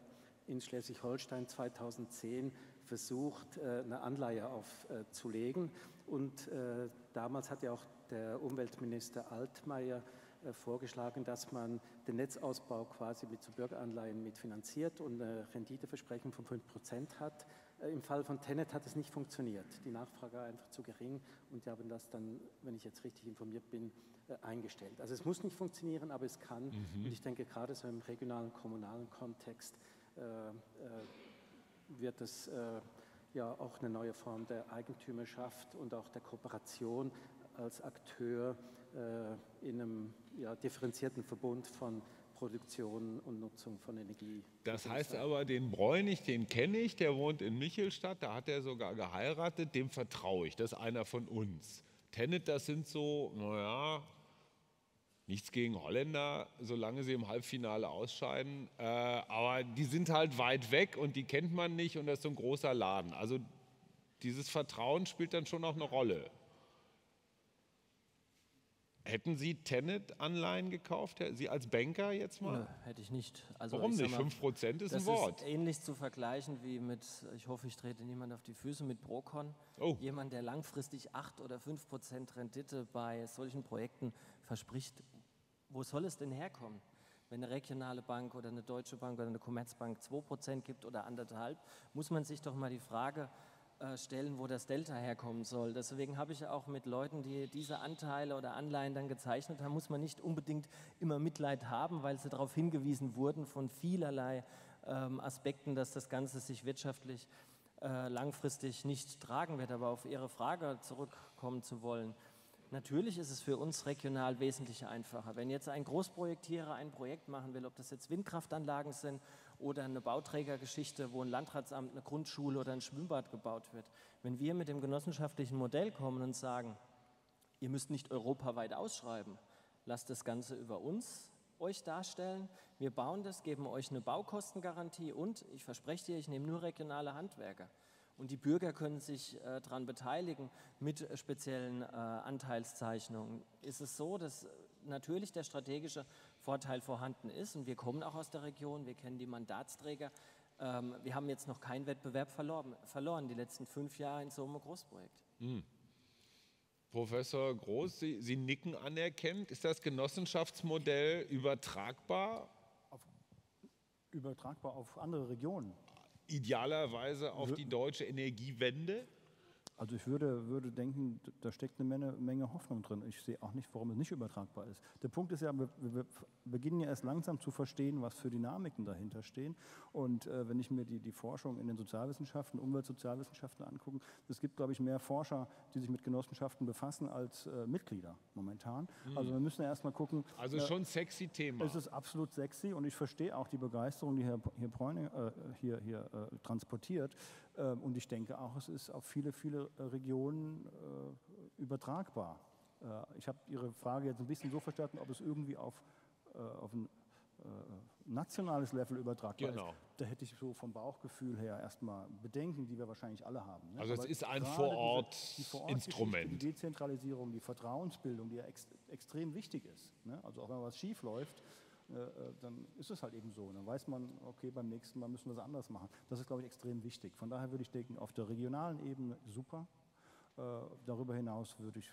in Schleswig-Holstein 2010 versucht, äh, eine Anleihe aufzulegen. Und äh, damals hat ja auch der Umweltminister Altmaier äh, vorgeschlagen, dass man den Netzausbau quasi mit so Bürgeranleihen mitfinanziert und eine Renditeversprechen von 5% hat. Äh, Im Fall von Tenet hat es nicht funktioniert. Die Nachfrage war einfach zu gering und die haben das dann, wenn ich jetzt richtig informiert bin, äh, eingestellt. Also es muss nicht funktionieren, aber es kann. Und ich denke, gerade so im regionalen, kommunalen Kontext äh, äh, wird es äh, ja auch eine neue Form der Eigentümerschaft und auch der Kooperation als Akteur äh, in einem ja, differenzierten Verbund von Produktion und Nutzung von Energie. Das heißt aber, den Bräunig, den kenne ich, der wohnt in Michelstadt, da hat er sogar geheiratet, dem vertraue ich, das ist einer von uns. Tenet, das sind so, naja, nichts gegen Holländer, solange sie im Halbfinale ausscheiden, äh, aber die sind halt weit weg und die kennt man nicht und das ist so ein großer Laden. Also dieses Vertrauen spielt dann schon auch eine Rolle. Hätten Sie Tenet-Anleihen gekauft, Sie als Banker jetzt mal? Nö, hätte ich nicht. Also Warum ich nicht? mal, 5% ist das ein Wort. ist ähnlich zu vergleichen wie mit, ich hoffe, ich trete niemand auf die Füße, mit Procon. Oh. Jemand, der langfristig 8 oder 5 Prozent Rendite bei solchen Projekten verspricht. Wo soll es denn herkommen? Wenn eine regionale Bank oder eine Deutsche Bank oder eine Commerzbank 2 Prozent gibt oder anderthalb, muss man sich doch mal die Frage äh, Stellen, wo das Delta herkommen soll. Deswegen habe ich auch mit Leuten, die diese Anteile oder Anleihen dann gezeichnet haben, muss man nicht unbedingt immer Mitleid haben, weil sie darauf hingewiesen wurden von vielerlei ähm, Aspekten, dass das Ganze sich wirtschaftlich äh, langfristig nicht tragen wird. Aber auf Ihre Frage zurückkommen zu wollen, Natürlich ist es für uns regional wesentlich einfacher. Wenn jetzt ein Großprojektierer ein Projekt machen will, ob das jetzt Windkraftanlagen sind oder eine Bauträgergeschichte, wo ein Landratsamt, eine Grundschule oder ein Schwimmbad gebaut wird. Wenn wir mit dem genossenschaftlichen Modell kommen und sagen, ihr müsst nicht europaweit ausschreiben, lasst das Ganze über uns euch darstellen. Wir bauen das, geben euch eine Baukostengarantie und ich verspreche dir, ich nehme nur regionale Handwerker. Und die Bürger können sich äh, daran beteiligen mit speziellen äh, Anteilszeichnungen. Ist es so, dass natürlich der strategische Vorteil vorhanden ist und wir kommen auch aus der Region, wir kennen die Mandatsträger. Ähm, wir haben jetzt noch keinen Wettbewerb verloren, verloren die letzten fünf Jahre in so einem Großprojekt. Hm. Professor Groß, Sie, Sie nicken anerkennt. Ist das Genossenschaftsmodell übertragbar? Auf, übertragbar auf andere Regionen? Idealerweise auf die deutsche Energiewende? Also ich würde, würde denken, da steckt eine Menge, Menge, Hoffnung drin. Ich sehe auch nicht, warum es nicht übertragbar ist. Der Punkt ist ja, wir, wir beginnen ja erst langsam zu verstehen, was für Dynamiken dahinter stehen. Und äh, wenn ich mir die, die Forschung in den Sozialwissenschaften, Umweltsozialwissenschaften angucke, es gibt, glaube ich, mehr Forscher, die sich mit Genossenschaften befassen, als äh, Mitglieder momentan. Mhm. Also wir müssen ja erst mal gucken. Also schon äh, sexy Thema. Es ist absolut sexy und ich verstehe auch die Begeisterung, die Herr, Herr Bräuning äh, hier, hier äh, transportiert. Ähm, und ich denke auch, es ist auf viele, viele äh, Regionen äh, übertragbar. Äh, ich habe Ihre Frage jetzt ein bisschen so verstanden, ob es irgendwie auf, auf ein nationales Level übertragbar genau. ist. Da hätte ich so vom Bauchgefühl her erstmal Bedenken, die wir wahrscheinlich alle haben. Ne? Also es ist ein Vorort-Instrument. Die, die Dezentralisierung, die Vertrauensbildung, die ja ex extrem wichtig ist. Ne? Also auch wenn was schief läuft, dann ist es halt eben so. Dann weiß man, okay, beim nächsten Mal müssen wir es anders machen. Das ist, glaube ich, extrem wichtig. Von daher würde ich denken, auf der regionalen Ebene super. Äh, darüber hinaus würde ich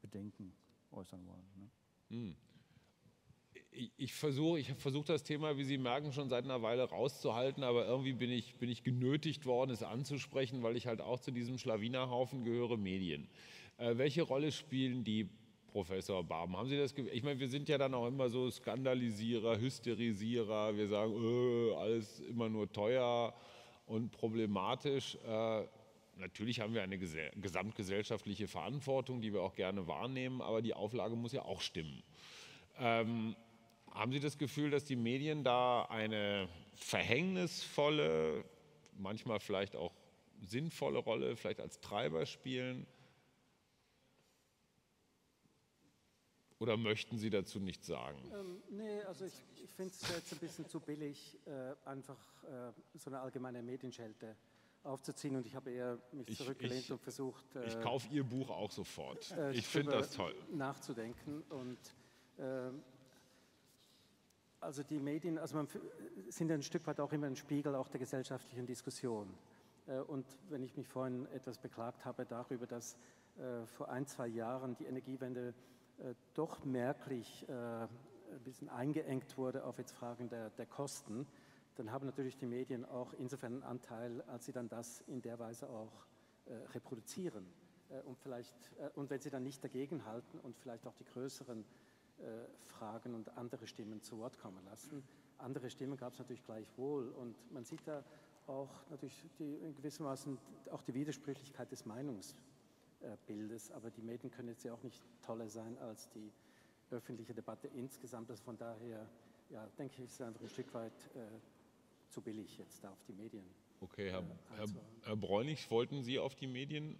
Bedenken äußern wollen. Ne? Hm. Ich, versuche ich versuch das Thema, wie Sie merken, schon seit einer Weile rauszuhalten, aber irgendwie bin ich, bin ich genötigt worden, es anzusprechen, weil ich halt auch zu diesem Schlawinerhaufen gehöre, Medien. Äh, welche Rolle spielen die Professor Barben. Haben Sie das? Ich meine, wir sind ja dann auch immer so Skandalisierer, Hysterisierer. Wir sagen, öh, alles immer nur teuer und problematisch. Äh, natürlich haben wir eine gesamtgesellschaftliche Verantwortung, die wir auch gerne wahrnehmen, aber die Auflage muss ja auch stimmen. Ähm, haben Sie das Gefühl, dass die Medien da eine verhängnisvolle, manchmal vielleicht auch sinnvolle Rolle, vielleicht als Treiber spielen? Oder möchten Sie dazu nichts sagen? Ähm, nee, also ich, ich finde es jetzt ein bisschen zu billig, äh, einfach äh, so eine allgemeine Medienschelte aufzuziehen und ich habe eher mich zurückgelehnt ich, und versucht. Äh, ich kaufe Ihr Buch auch sofort. Äh, ich finde das toll. Nachzudenken und äh, also die Medien, also man sind ein Stück weit auch immer ein Spiegel auch der gesellschaftlichen Diskussion. Äh, und wenn ich mich vorhin etwas beklagt habe darüber, dass vor ein, zwei Jahren die Energiewende äh, doch merklich äh, ein bisschen eingeengt wurde auf jetzt Fragen der, der Kosten, dann haben natürlich die Medien auch insofern einen Anteil, als sie dann das in der Weise auch äh, reproduzieren. und, vielleicht, und wenn sie dann nicht dagegenhalten und vielleicht auch die größeren Fragen und andere Stimmen zu Wort kommen lassen. Andere Stimmen gab es natürlich gleichwohl und man sieht da auch natürlich die, in gewissem Maße auch die Widersprüchlichkeit des Meinungs, äh, Bildes, aber die Medien können jetzt ja auch nicht toller sein als die öffentliche Debatte insgesamt. Also von daher, ja, denke ich, ist es einfach ein Stück weit äh, zu billig jetzt da auf die Medien. Okay, Herr, äh, Herr, Herr Bräunig, wollten Sie auf die Medien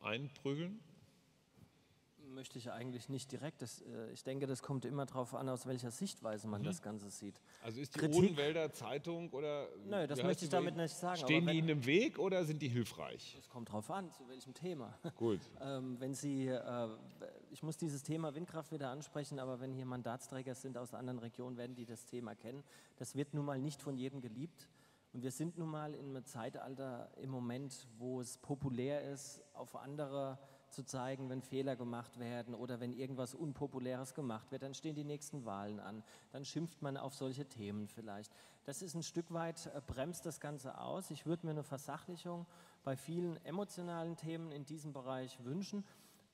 einprügeln? Möchte ich eigentlich nicht direkt. Das, äh, ich denke, das kommt immer darauf an, aus welcher Sichtweise man mhm. das Ganze sieht. Also ist die Kritik, Odenwälder Zeitung oder... Nö, das möchte ich damit nicht sagen. Stehen wenn, die Ihnen im Weg oder sind die hilfreich? Es kommt darauf an, zu welchem Thema. Gut. *laughs* ähm, wenn Sie, äh, ich muss dieses Thema Windkraft wieder ansprechen, aber wenn hier Mandatsträger sind aus anderen Regionen, werden die das Thema kennen. Das wird nun mal nicht von jedem geliebt. Und wir sind nun mal in einem Zeitalter im Moment, wo es populär ist, auf andere zu zeigen, wenn Fehler gemacht werden oder wenn irgendwas Unpopuläres gemacht wird, dann stehen die nächsten Wahlen an, dann schimpft man auf solche Themen vielleicht. Das ist ein Stück weit, äh, bremst das Ganze aus. Ich würde mir eine Versachlichung bei vielen emotionalen Themen in diesem Bereich wünschen.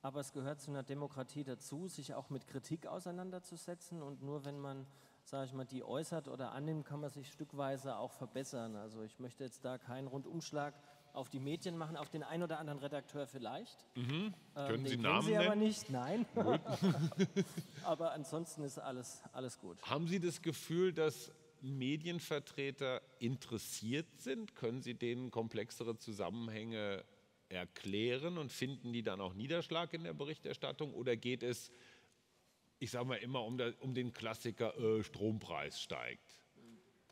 Aber es gehört zu einer Demokratie dazu, sich auch mit Kritik auseinanderzusetzen. Und nur wenn man, sage ich mal, die äußert oder annimmt, kann man sich stückweise auch verbessern. Also ich möchte jetzt da keinen Rundumschlag auf die Medien machen, auf den einen oder anderen Redakteur vielleicht. Mhm. Ähm, Können Sie Namen Sie aber nennen? nicht, nein. *laughs* aber ansonsten ist alles, alles gut. Haben Sie das Gefühl, dass Medienvertreter interessiert sind? Können Sie denen komplexere Zusammenhänge erklären und finden die dann auch Niederschlag in der Berichterstattung? Oder geht es, ich sage mal immer, um, der, um den Klassiker äh, Strompreis steigt?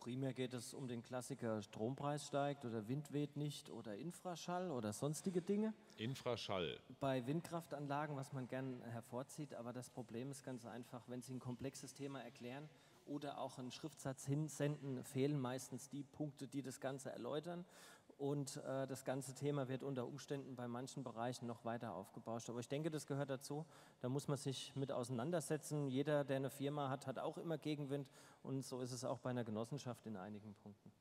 Primär geht es um den Klassiker Strompreis steigt oder Wind weht nicht oder Infraschall oder sonstige Dinge. Infraschall. Bei Windkraftanlagen, was man gern hervorzieht, aber das Problem ist ganz einfach, wenn Sie ein komplexes Thema erklären oder auch einen Schriftsatz hinsenden, fehlen meistens die Punkte, die das Ganze erläutern. Und äh, das ganze Thema wird unter Umständen bei manchen Bereichen noch weiter aufgebauscht. Aber ich denke, das gehört dazu. Da muss man sich mit auseinandersetzen. Jeder, der eine Firma hat, hat auch immer Gegenwind. Und so ist es auch bei einer Genossenschaft in einigen Punkten.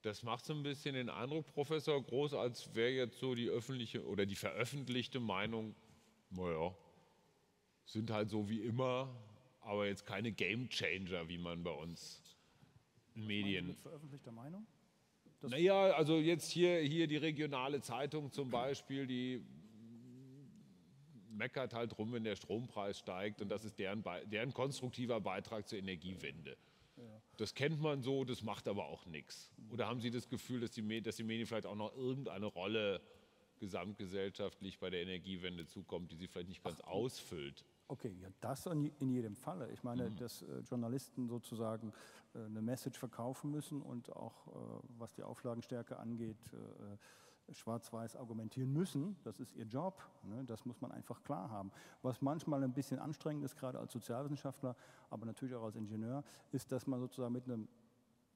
Das macht so ein bisschen den Eindruck, Professor Groß, als wäre jetzt so die öffentliche oder die veröffentlichte Meinung, naja, sind halt so wie immer, aber jetzt keine Game Changer, wie man bei uns in Medien. Mit veröffentlichter Meinung? Das- Naja, also jetzt hier, hier die regionale Zeitung zum Beispiel, die meckert halt rum, wenn der Strompreis steigt und das ist deren, deren konstruktiver Beitrag zur Energiewende. Das kennt man so, das macht aber auch nichts. Oder haben Sie das Gefühl, dass die, dass die Medien vielleicht auch noch irgendeine Rolle gesamtgesellschaftlich bei der Energiewende zukommt, die sie vielleicht nicht ganz ausfüllt? Okay, ja, das in jedem Falle. Ich meine, dass äh, Journalisten sozusagen äh, eine Message verkaufen müssen und auch, äh, was die Auflagenstärke angeht, äh, schwarz-weiß argumentieren müssen. Das ist ihr Job. Ne? Das muss man einfach klar haben. Was manchmal ein bisschen anstrengend ist, gerade als Sozialwissenschaftler, aber natürlich auch als Ingenieur, ist, dass man sozusagen mit einem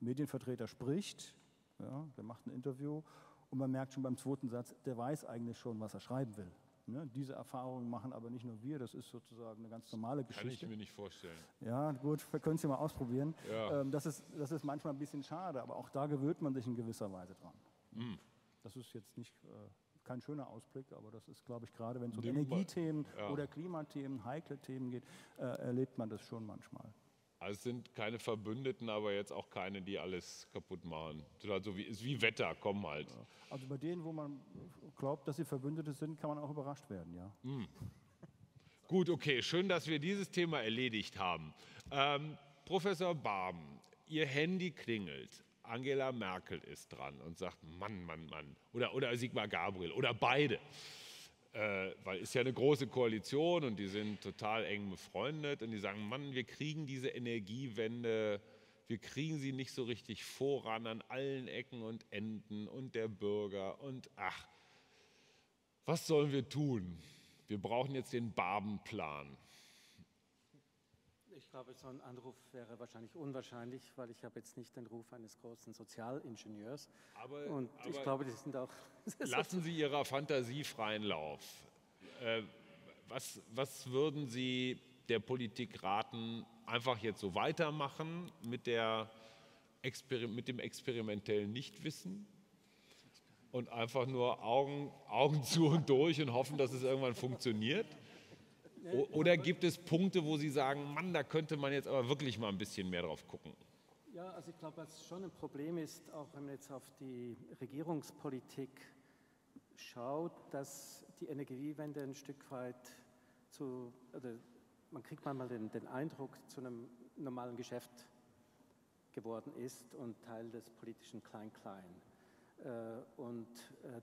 Medienvertreter spricht, ja, der macht ein Interview und man merkt schon beim zweiten Satz, der weiß eigentlich schon, was er schreiben will. Ne? Diese Erfahrungen machen aber nicht nur wir, das ist sozusagen eine ganz normale Kann ich Geschichte. mir nicht vorstellen. Ja, gut, wir können es ja mal ausprobieren. Ja. Ähm, das, ist, das ist manchmal ein bisschen schade, aber auch da gewöhnt man sich in gewisser Weise dran. Hm. Das ist jetzt nicht äh, kein schöner Ausblick, aber das ist, glaube ich, gerade wenn es um Energiethemen ja. oder Klimathemen, heikle Themen geht, äh, erlebt man das schon manchmal. Also es sind keine Verbündeten, aber jetzt auch keine, die alles kaputt machen. Das ist halt so wie, ist wie Wetter, kommen halt. Also bei denen, wo man glaubt, dass sie Verbündete sind, kann man auch überrascht werden, ja. Gut, okay, schön, dass wir dieses Thema erledigt haben. Ähm, Professor Barben, Ihr Handy klingelt. Angela Merkel ist dran und sagt, Mann, Mann, Mann. Oder, oder Sigmar Gabriel oder beide. Äh, weil ist ja eine große Koalition und die sind total eng befreundet und die sagen, Mann, wir kriegen diese Energiewende, wir kriegen sie nicht so richtig voran an allen Ecken und Enden und der Bürger und ach, was sollen wir tun? Wir brauchen jetzt den Barbenplan. Ich glaube, so ein Anruf wäre wahrscheinlich unwahrscheinlich, weil ich habe jetzt nicht den Ruf eines großen Sozialingenieurs. Aber, Und ich aber glaube, die sind auch. *laughs* lassen Sie Ihrer Fantasie freien Lauf. Äh, was, was würden Sie der Politik raten, einfach jetzt so weitermachen mit, der Exper mit dem experimentellen Nichtwissen? Und einfach nur Augen, Augen zu und durch und hoffen, dass es irgendwann funktioniert? Oder gibt es Punkte, wo Sie sagen, Mann, da könnte man jetzt aber wirklich mal ein bisschen mehr drauf gucken? Ja, also ich glaube, was schon ein Problem ist, auch wenn man jetzt auf die Regierungspolitik schaut, dass die Energiewende ein Stück weit zu, oder man kriegt manchmal den, den Eindruck, zu einem normalen Geschäft geworden ist und Teil des politischen Klein-Klein. Äh, Und äh,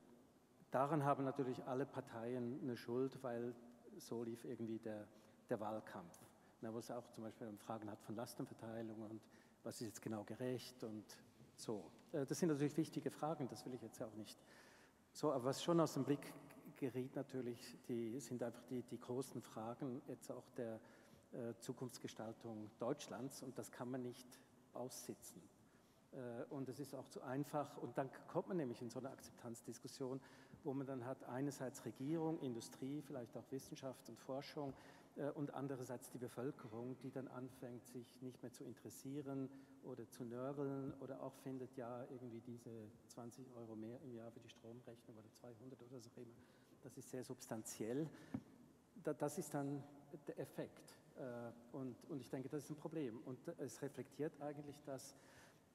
daran haben natürlich alle Parteien eine Schuld, weil so lief irgendwie der, der Wahlkampf. Na, wo es auch zum Beispiel Fragen hat von Lastenverteilung und was ist jetzt genau gerecht und so. Äh, Das sind natürlich wichtige Fragen, das will ich jetzt auch nicht. So, aber was schon aus dem Blick geriet natürlich, die sind einfach die, die großen Fragen jetzt auch der äh, Zukunftsgestaltung Deutschlands und das kann man nicht aussitzen. Äh, Und es ist auch zu einfach. Und dann kommt man nämlich in so eine Akzeptanzdiskussion, wo man dann hat einerseits Regierung, Industrie, vielleicht auch Wissenschaft und Forschung, Äh, und andererseits die Bevölkerung, die dann anfängt, sich nicht mehr zu interessieren oder zu nörgeln oder auch findet, ja, irgendwie diese 20 Euro mehr im Jahr für die Stromrechnung oder 200 oder so immer, das ist sehr substanziell. Das ist dann der Effekt. Äh, und, ich denke, das ist ein Problem. Und es reflektiert eigentlich das,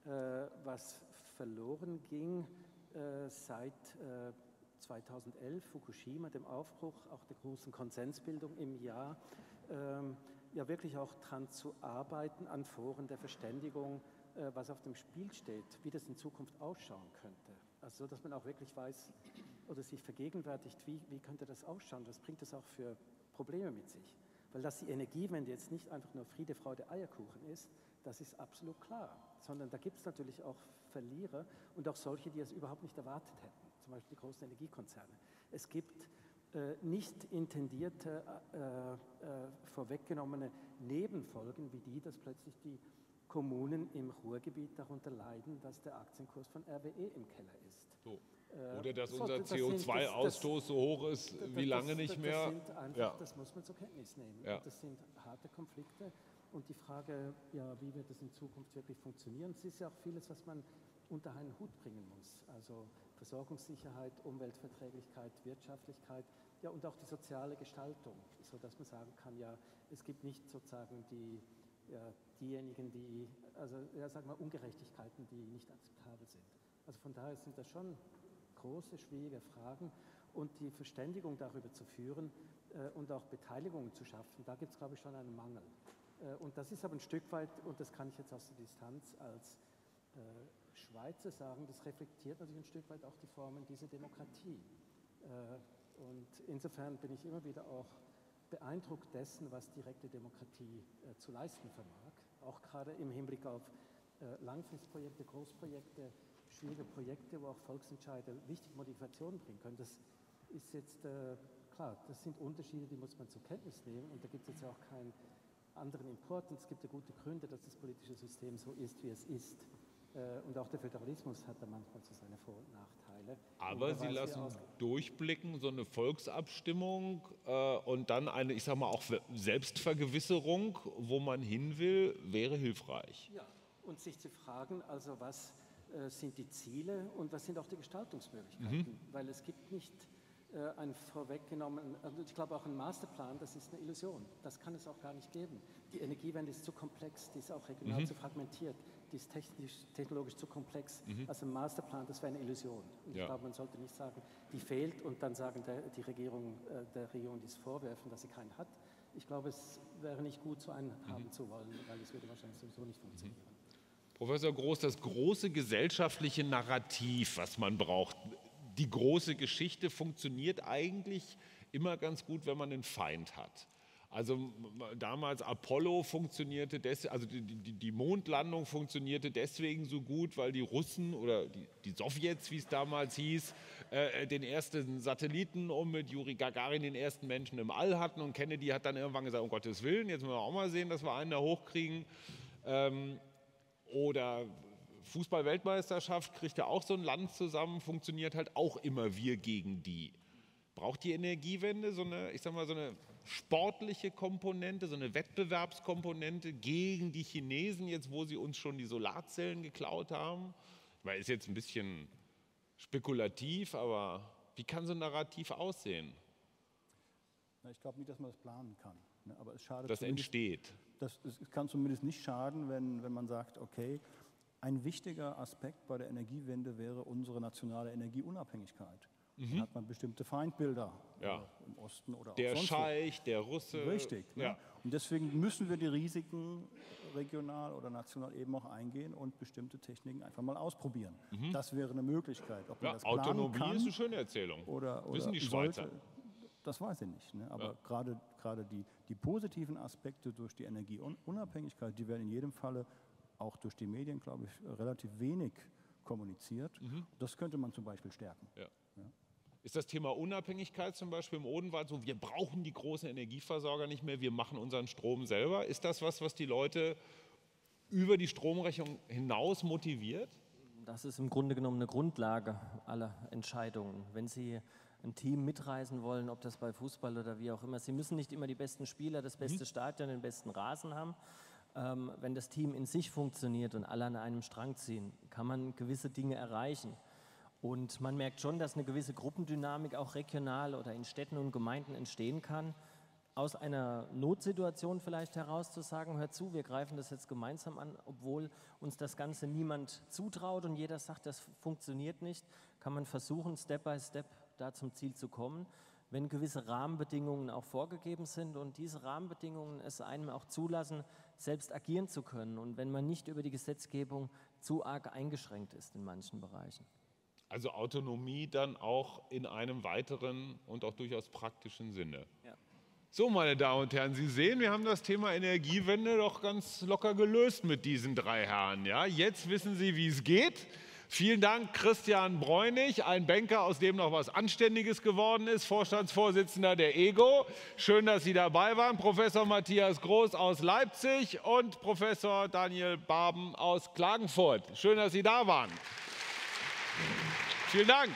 äh, was verloren ging seit 2011, Fukushima, dem Aufbruch auch der großen Konsensbildung im Jahr, ähm, ja wirklich auch daran zu arbeiten, an Foren der Verständigung, äh, was auf dem Spiel steht, wie das in Zukunft ausschauen könnte. Also, dass man auch wirklich weiß oder sich vergegenwärtigt, wie, wie könnte das ausschauen, was bringt das auch für Probleme mit sich. Weil dass die Energiewende jetzt nicht einfach nur Friede, Freude, Eierkuchen ist, das ist absolut klar, sondern da gibt es natürlich auch Verlierer und auch solche, die es überhaupt nicht erwartet hätten zum Beispiel die großen Energiekonzerne. Es gibt äh, nicht intendierte, äh, äh, vorweggenommene Nebenfolgen wie die, dass plötzlich die Kommunen im Ruhrgebiet darunter leiden, dass der Aktienkurs von RWE im Keller ist. So. Äh, Oder dass unser CO2-Ausstoß so hoch ist wie lange nicht mehr. Das, einfach, ja. das muss man zur Kenntnis nehmen. Ja. Das sind harte Konflikte. Und die Frage, ja, wie wird das in Zukunft wirklich funktionieren, es ist ja auch vieles, was man unter einen Hut bringen muss. Also Versorgungssicherheit, Umweltverträglichkeit, Wirtschaftlichkeit, ja und auch die soziale Gestaltung, sodass man sagen kann, ja, es gibt nicht sozusagen die, ja, diejenigen, die, also ja, sagen wir Ungerechtigkeiten, die nicht akzeptabel sind. Also von daher sind das schon große, schwierige Fragen und die Verständigung darüber zu führen äh, und auch Beteiligungen zu schaffen, da gibt es, glaube ich, schon einen Mangel. Äh, und das ist aber ein Stück weit, und das kann ich jetzt aus der Distanz als äh, Schweizer sagen, das reflektiert natürlich ein Stück weit auch die Formen dieser Demokratie. Äh, und insofern bin ich immer wieder auch beeindruckt dessen, was direkte Demokratie äh, zu leisten vermag. Auch gerade im Hinblick auf äh, Langfristprojekte, Großprojekte, schwierige Projekte, wo auch Volksentscheide wichtige Modifikationen bringen können. Das ist jetzt klar, das sind Unterschiede, die muss man zur Kenntnis nehmen. Und da gibt es jetzt auch keinen anderen Import. Und es gibt ja gute Gründe, dass das politische System so ist, wie es ist. Äh, und auch der Föderalismus hat da manchmal so seine Vor- und Nachteile. Aber Sie lassen durchblicken, so eine Volksabstimmung äh, und dann eine, ich sage mal, auch Selbstvergewisserung, wo man hin will, wäre hilfreich. Ja, und sich zu fragen, also was äh, sind die Ziele und was sind auch die Gestaltungsmöglichkeiten? Mhm. Weil es gibt nicht äh, ein vorweggenommen, also ich glaube auch ein Masterplan, das ist eine Illusion. Das kann es auch gar nicht geben. Die Energiewende ist zu komplex, die ist auch regional mhm. zu fragmentiert die ist technisch, technologisch zu komplex. Mhm. Also ein Masterplan, das wäre eine Illusion. Und ja. ich glaube, man sollte nicht sagen, die fehlt und dann sagen, der, die Regierung, äh, der Regierung dies vorwerfen, dass sie keinen hat. Ich glaube, es wäre nicht gut, so einen mhm. haben zu wollen, weil es würde wahrscheinlich sowieso nicht funktionieren. Mhm. Professor Groß, das große gesellschaftliche Narrativ, was man braucht, die große Geschichte funktioniert eigentlich immer ganz gut, wenn man einen Feind hat. Also damals Apollo funktionierte, des, also die, die, die, Mondlandung funktionierte deswegen so gut, weil die Russen oder die, die Sowjets, wie es damals hieß, äh, den ersten Satelliten um mit Juri Gagarin den ersten Menschen im All hatten und Kennedy hat dann irgendwann gesagt, um Gottes Willen, jetzt müssen wir auch mal sehen, dass wir einen da hochkriegen. Ähm, oder Fußball-Weltmeisterschaft kriegt ja auch so ein Land zusammen, funktioniert halt auch immer wir gegen die. Braucht die Energiewende so eine, ich sag mal, so eine sportliche Komponente, so eine Wettbewerbskomponente gegen die Chinesen, jetzt wo sie uns schon die Solarzellen geklaut haben? Weil ist jetzt ein bisschen spekulativ, aber wie kann so ein Narrativ aussehen? Na, ich glaube nicht, dass man das planen kann. Ne? Aber es schadet das entsteht. Das, es kann zumindest nicht schaden, wenn, wenn man sagt, okay, ein wichtiger Aspekt bei der Energiewende wäre unsere nationale Energieunabhängigkeit. Mhm. Dann hat man bestimmte Feindbilder ja. äh, im Osten oder der Scheich, der Russe. Richtig. Ne? Ja. Und deswegen müssen wir die Risiken regional oder national eben auch eingehen und bestimmte Techniken einfach mal ausprobieren. Mhm. Das wäre eine Möglichkeit. Ob man ja, das Autonomie kann, ist eine schöne Erzählung. Oder, oder Wissen die Schweizer. Sollte, das weiß ich nicht. Ne? Aber gerade, gerade die, die positiven Aspekte durch die Energieunabhängigkeit, die werden in jedem Falle auch durch die Medien, glaube ich, relativ wenig kommuniziert. Mhm. Das könnte man zum Beispiel stärken. Ja. Ist das Thema Unabhängigkeit zum Beispiel im Odenwald so, wir brauchen die großen Energieversorger nicht mehr, wir machen unseren Strom selber? Ist das was, was die Leute über die Stromrechnung hinaus motiviert? Das ist im Grunde genommen eine Grundlage aller Entscheidungen. Wenn Sie ein Team mitreißen wollen, ob das bei Fußball oder wie auch immer. Sie müssen nicht immer die besten Spieler, das beste mhm. Stadion, den besten Rasen haben. Ähm, wenn das Team in sich funktioniert und alle an einem Strang ziehen, kann man gewisse Dinge erreichen. Und man merkt schon, dass eine gewisse Gruppendynamik auch regional oder in Städten und Gemeinden entstehen kann. Aus einer Notsituation vielleicht heraus zu sagen, hör zu, wir greifen das jetzt gemeinsam an, obwohl uns das Ganze niemand zutraut und jeder sagt, das funktioniert nicht, kann man versuchen, Step by Step da zum Ziel zu kommen, wenn gewisse Rahmenbedingungen auch vorgegeben sind und diese Rahmenbedingungen es einem auch zulassen, selbst agieren zu können und wenn man nicht über die Gesetzgebung zu arg eingeschränkt ist in manchen Bereichen. Also Autonomie dann auch in einem weiteren und auch durchaus praktischen Sinne. Ja. So, meine Damen und Herren, Sie sehen, wir haben das Thema Energiewende doch ganz locker gelöst mit diesen drei Herren. Ja? Jetzt wissen Sie, wie es geht. Vielen Dank, Christian Bräunig, ein Banker, aus dem noch was Anständiges geworden ist, Vorstandsvorsitzender der EGO. Schön, dass Sie dabei waren. Professor Matthias Groß aus Leipzig und Professor Daniel Barben aus Klagenfurt. Schön, dass Sie da waren. Vielen Dank.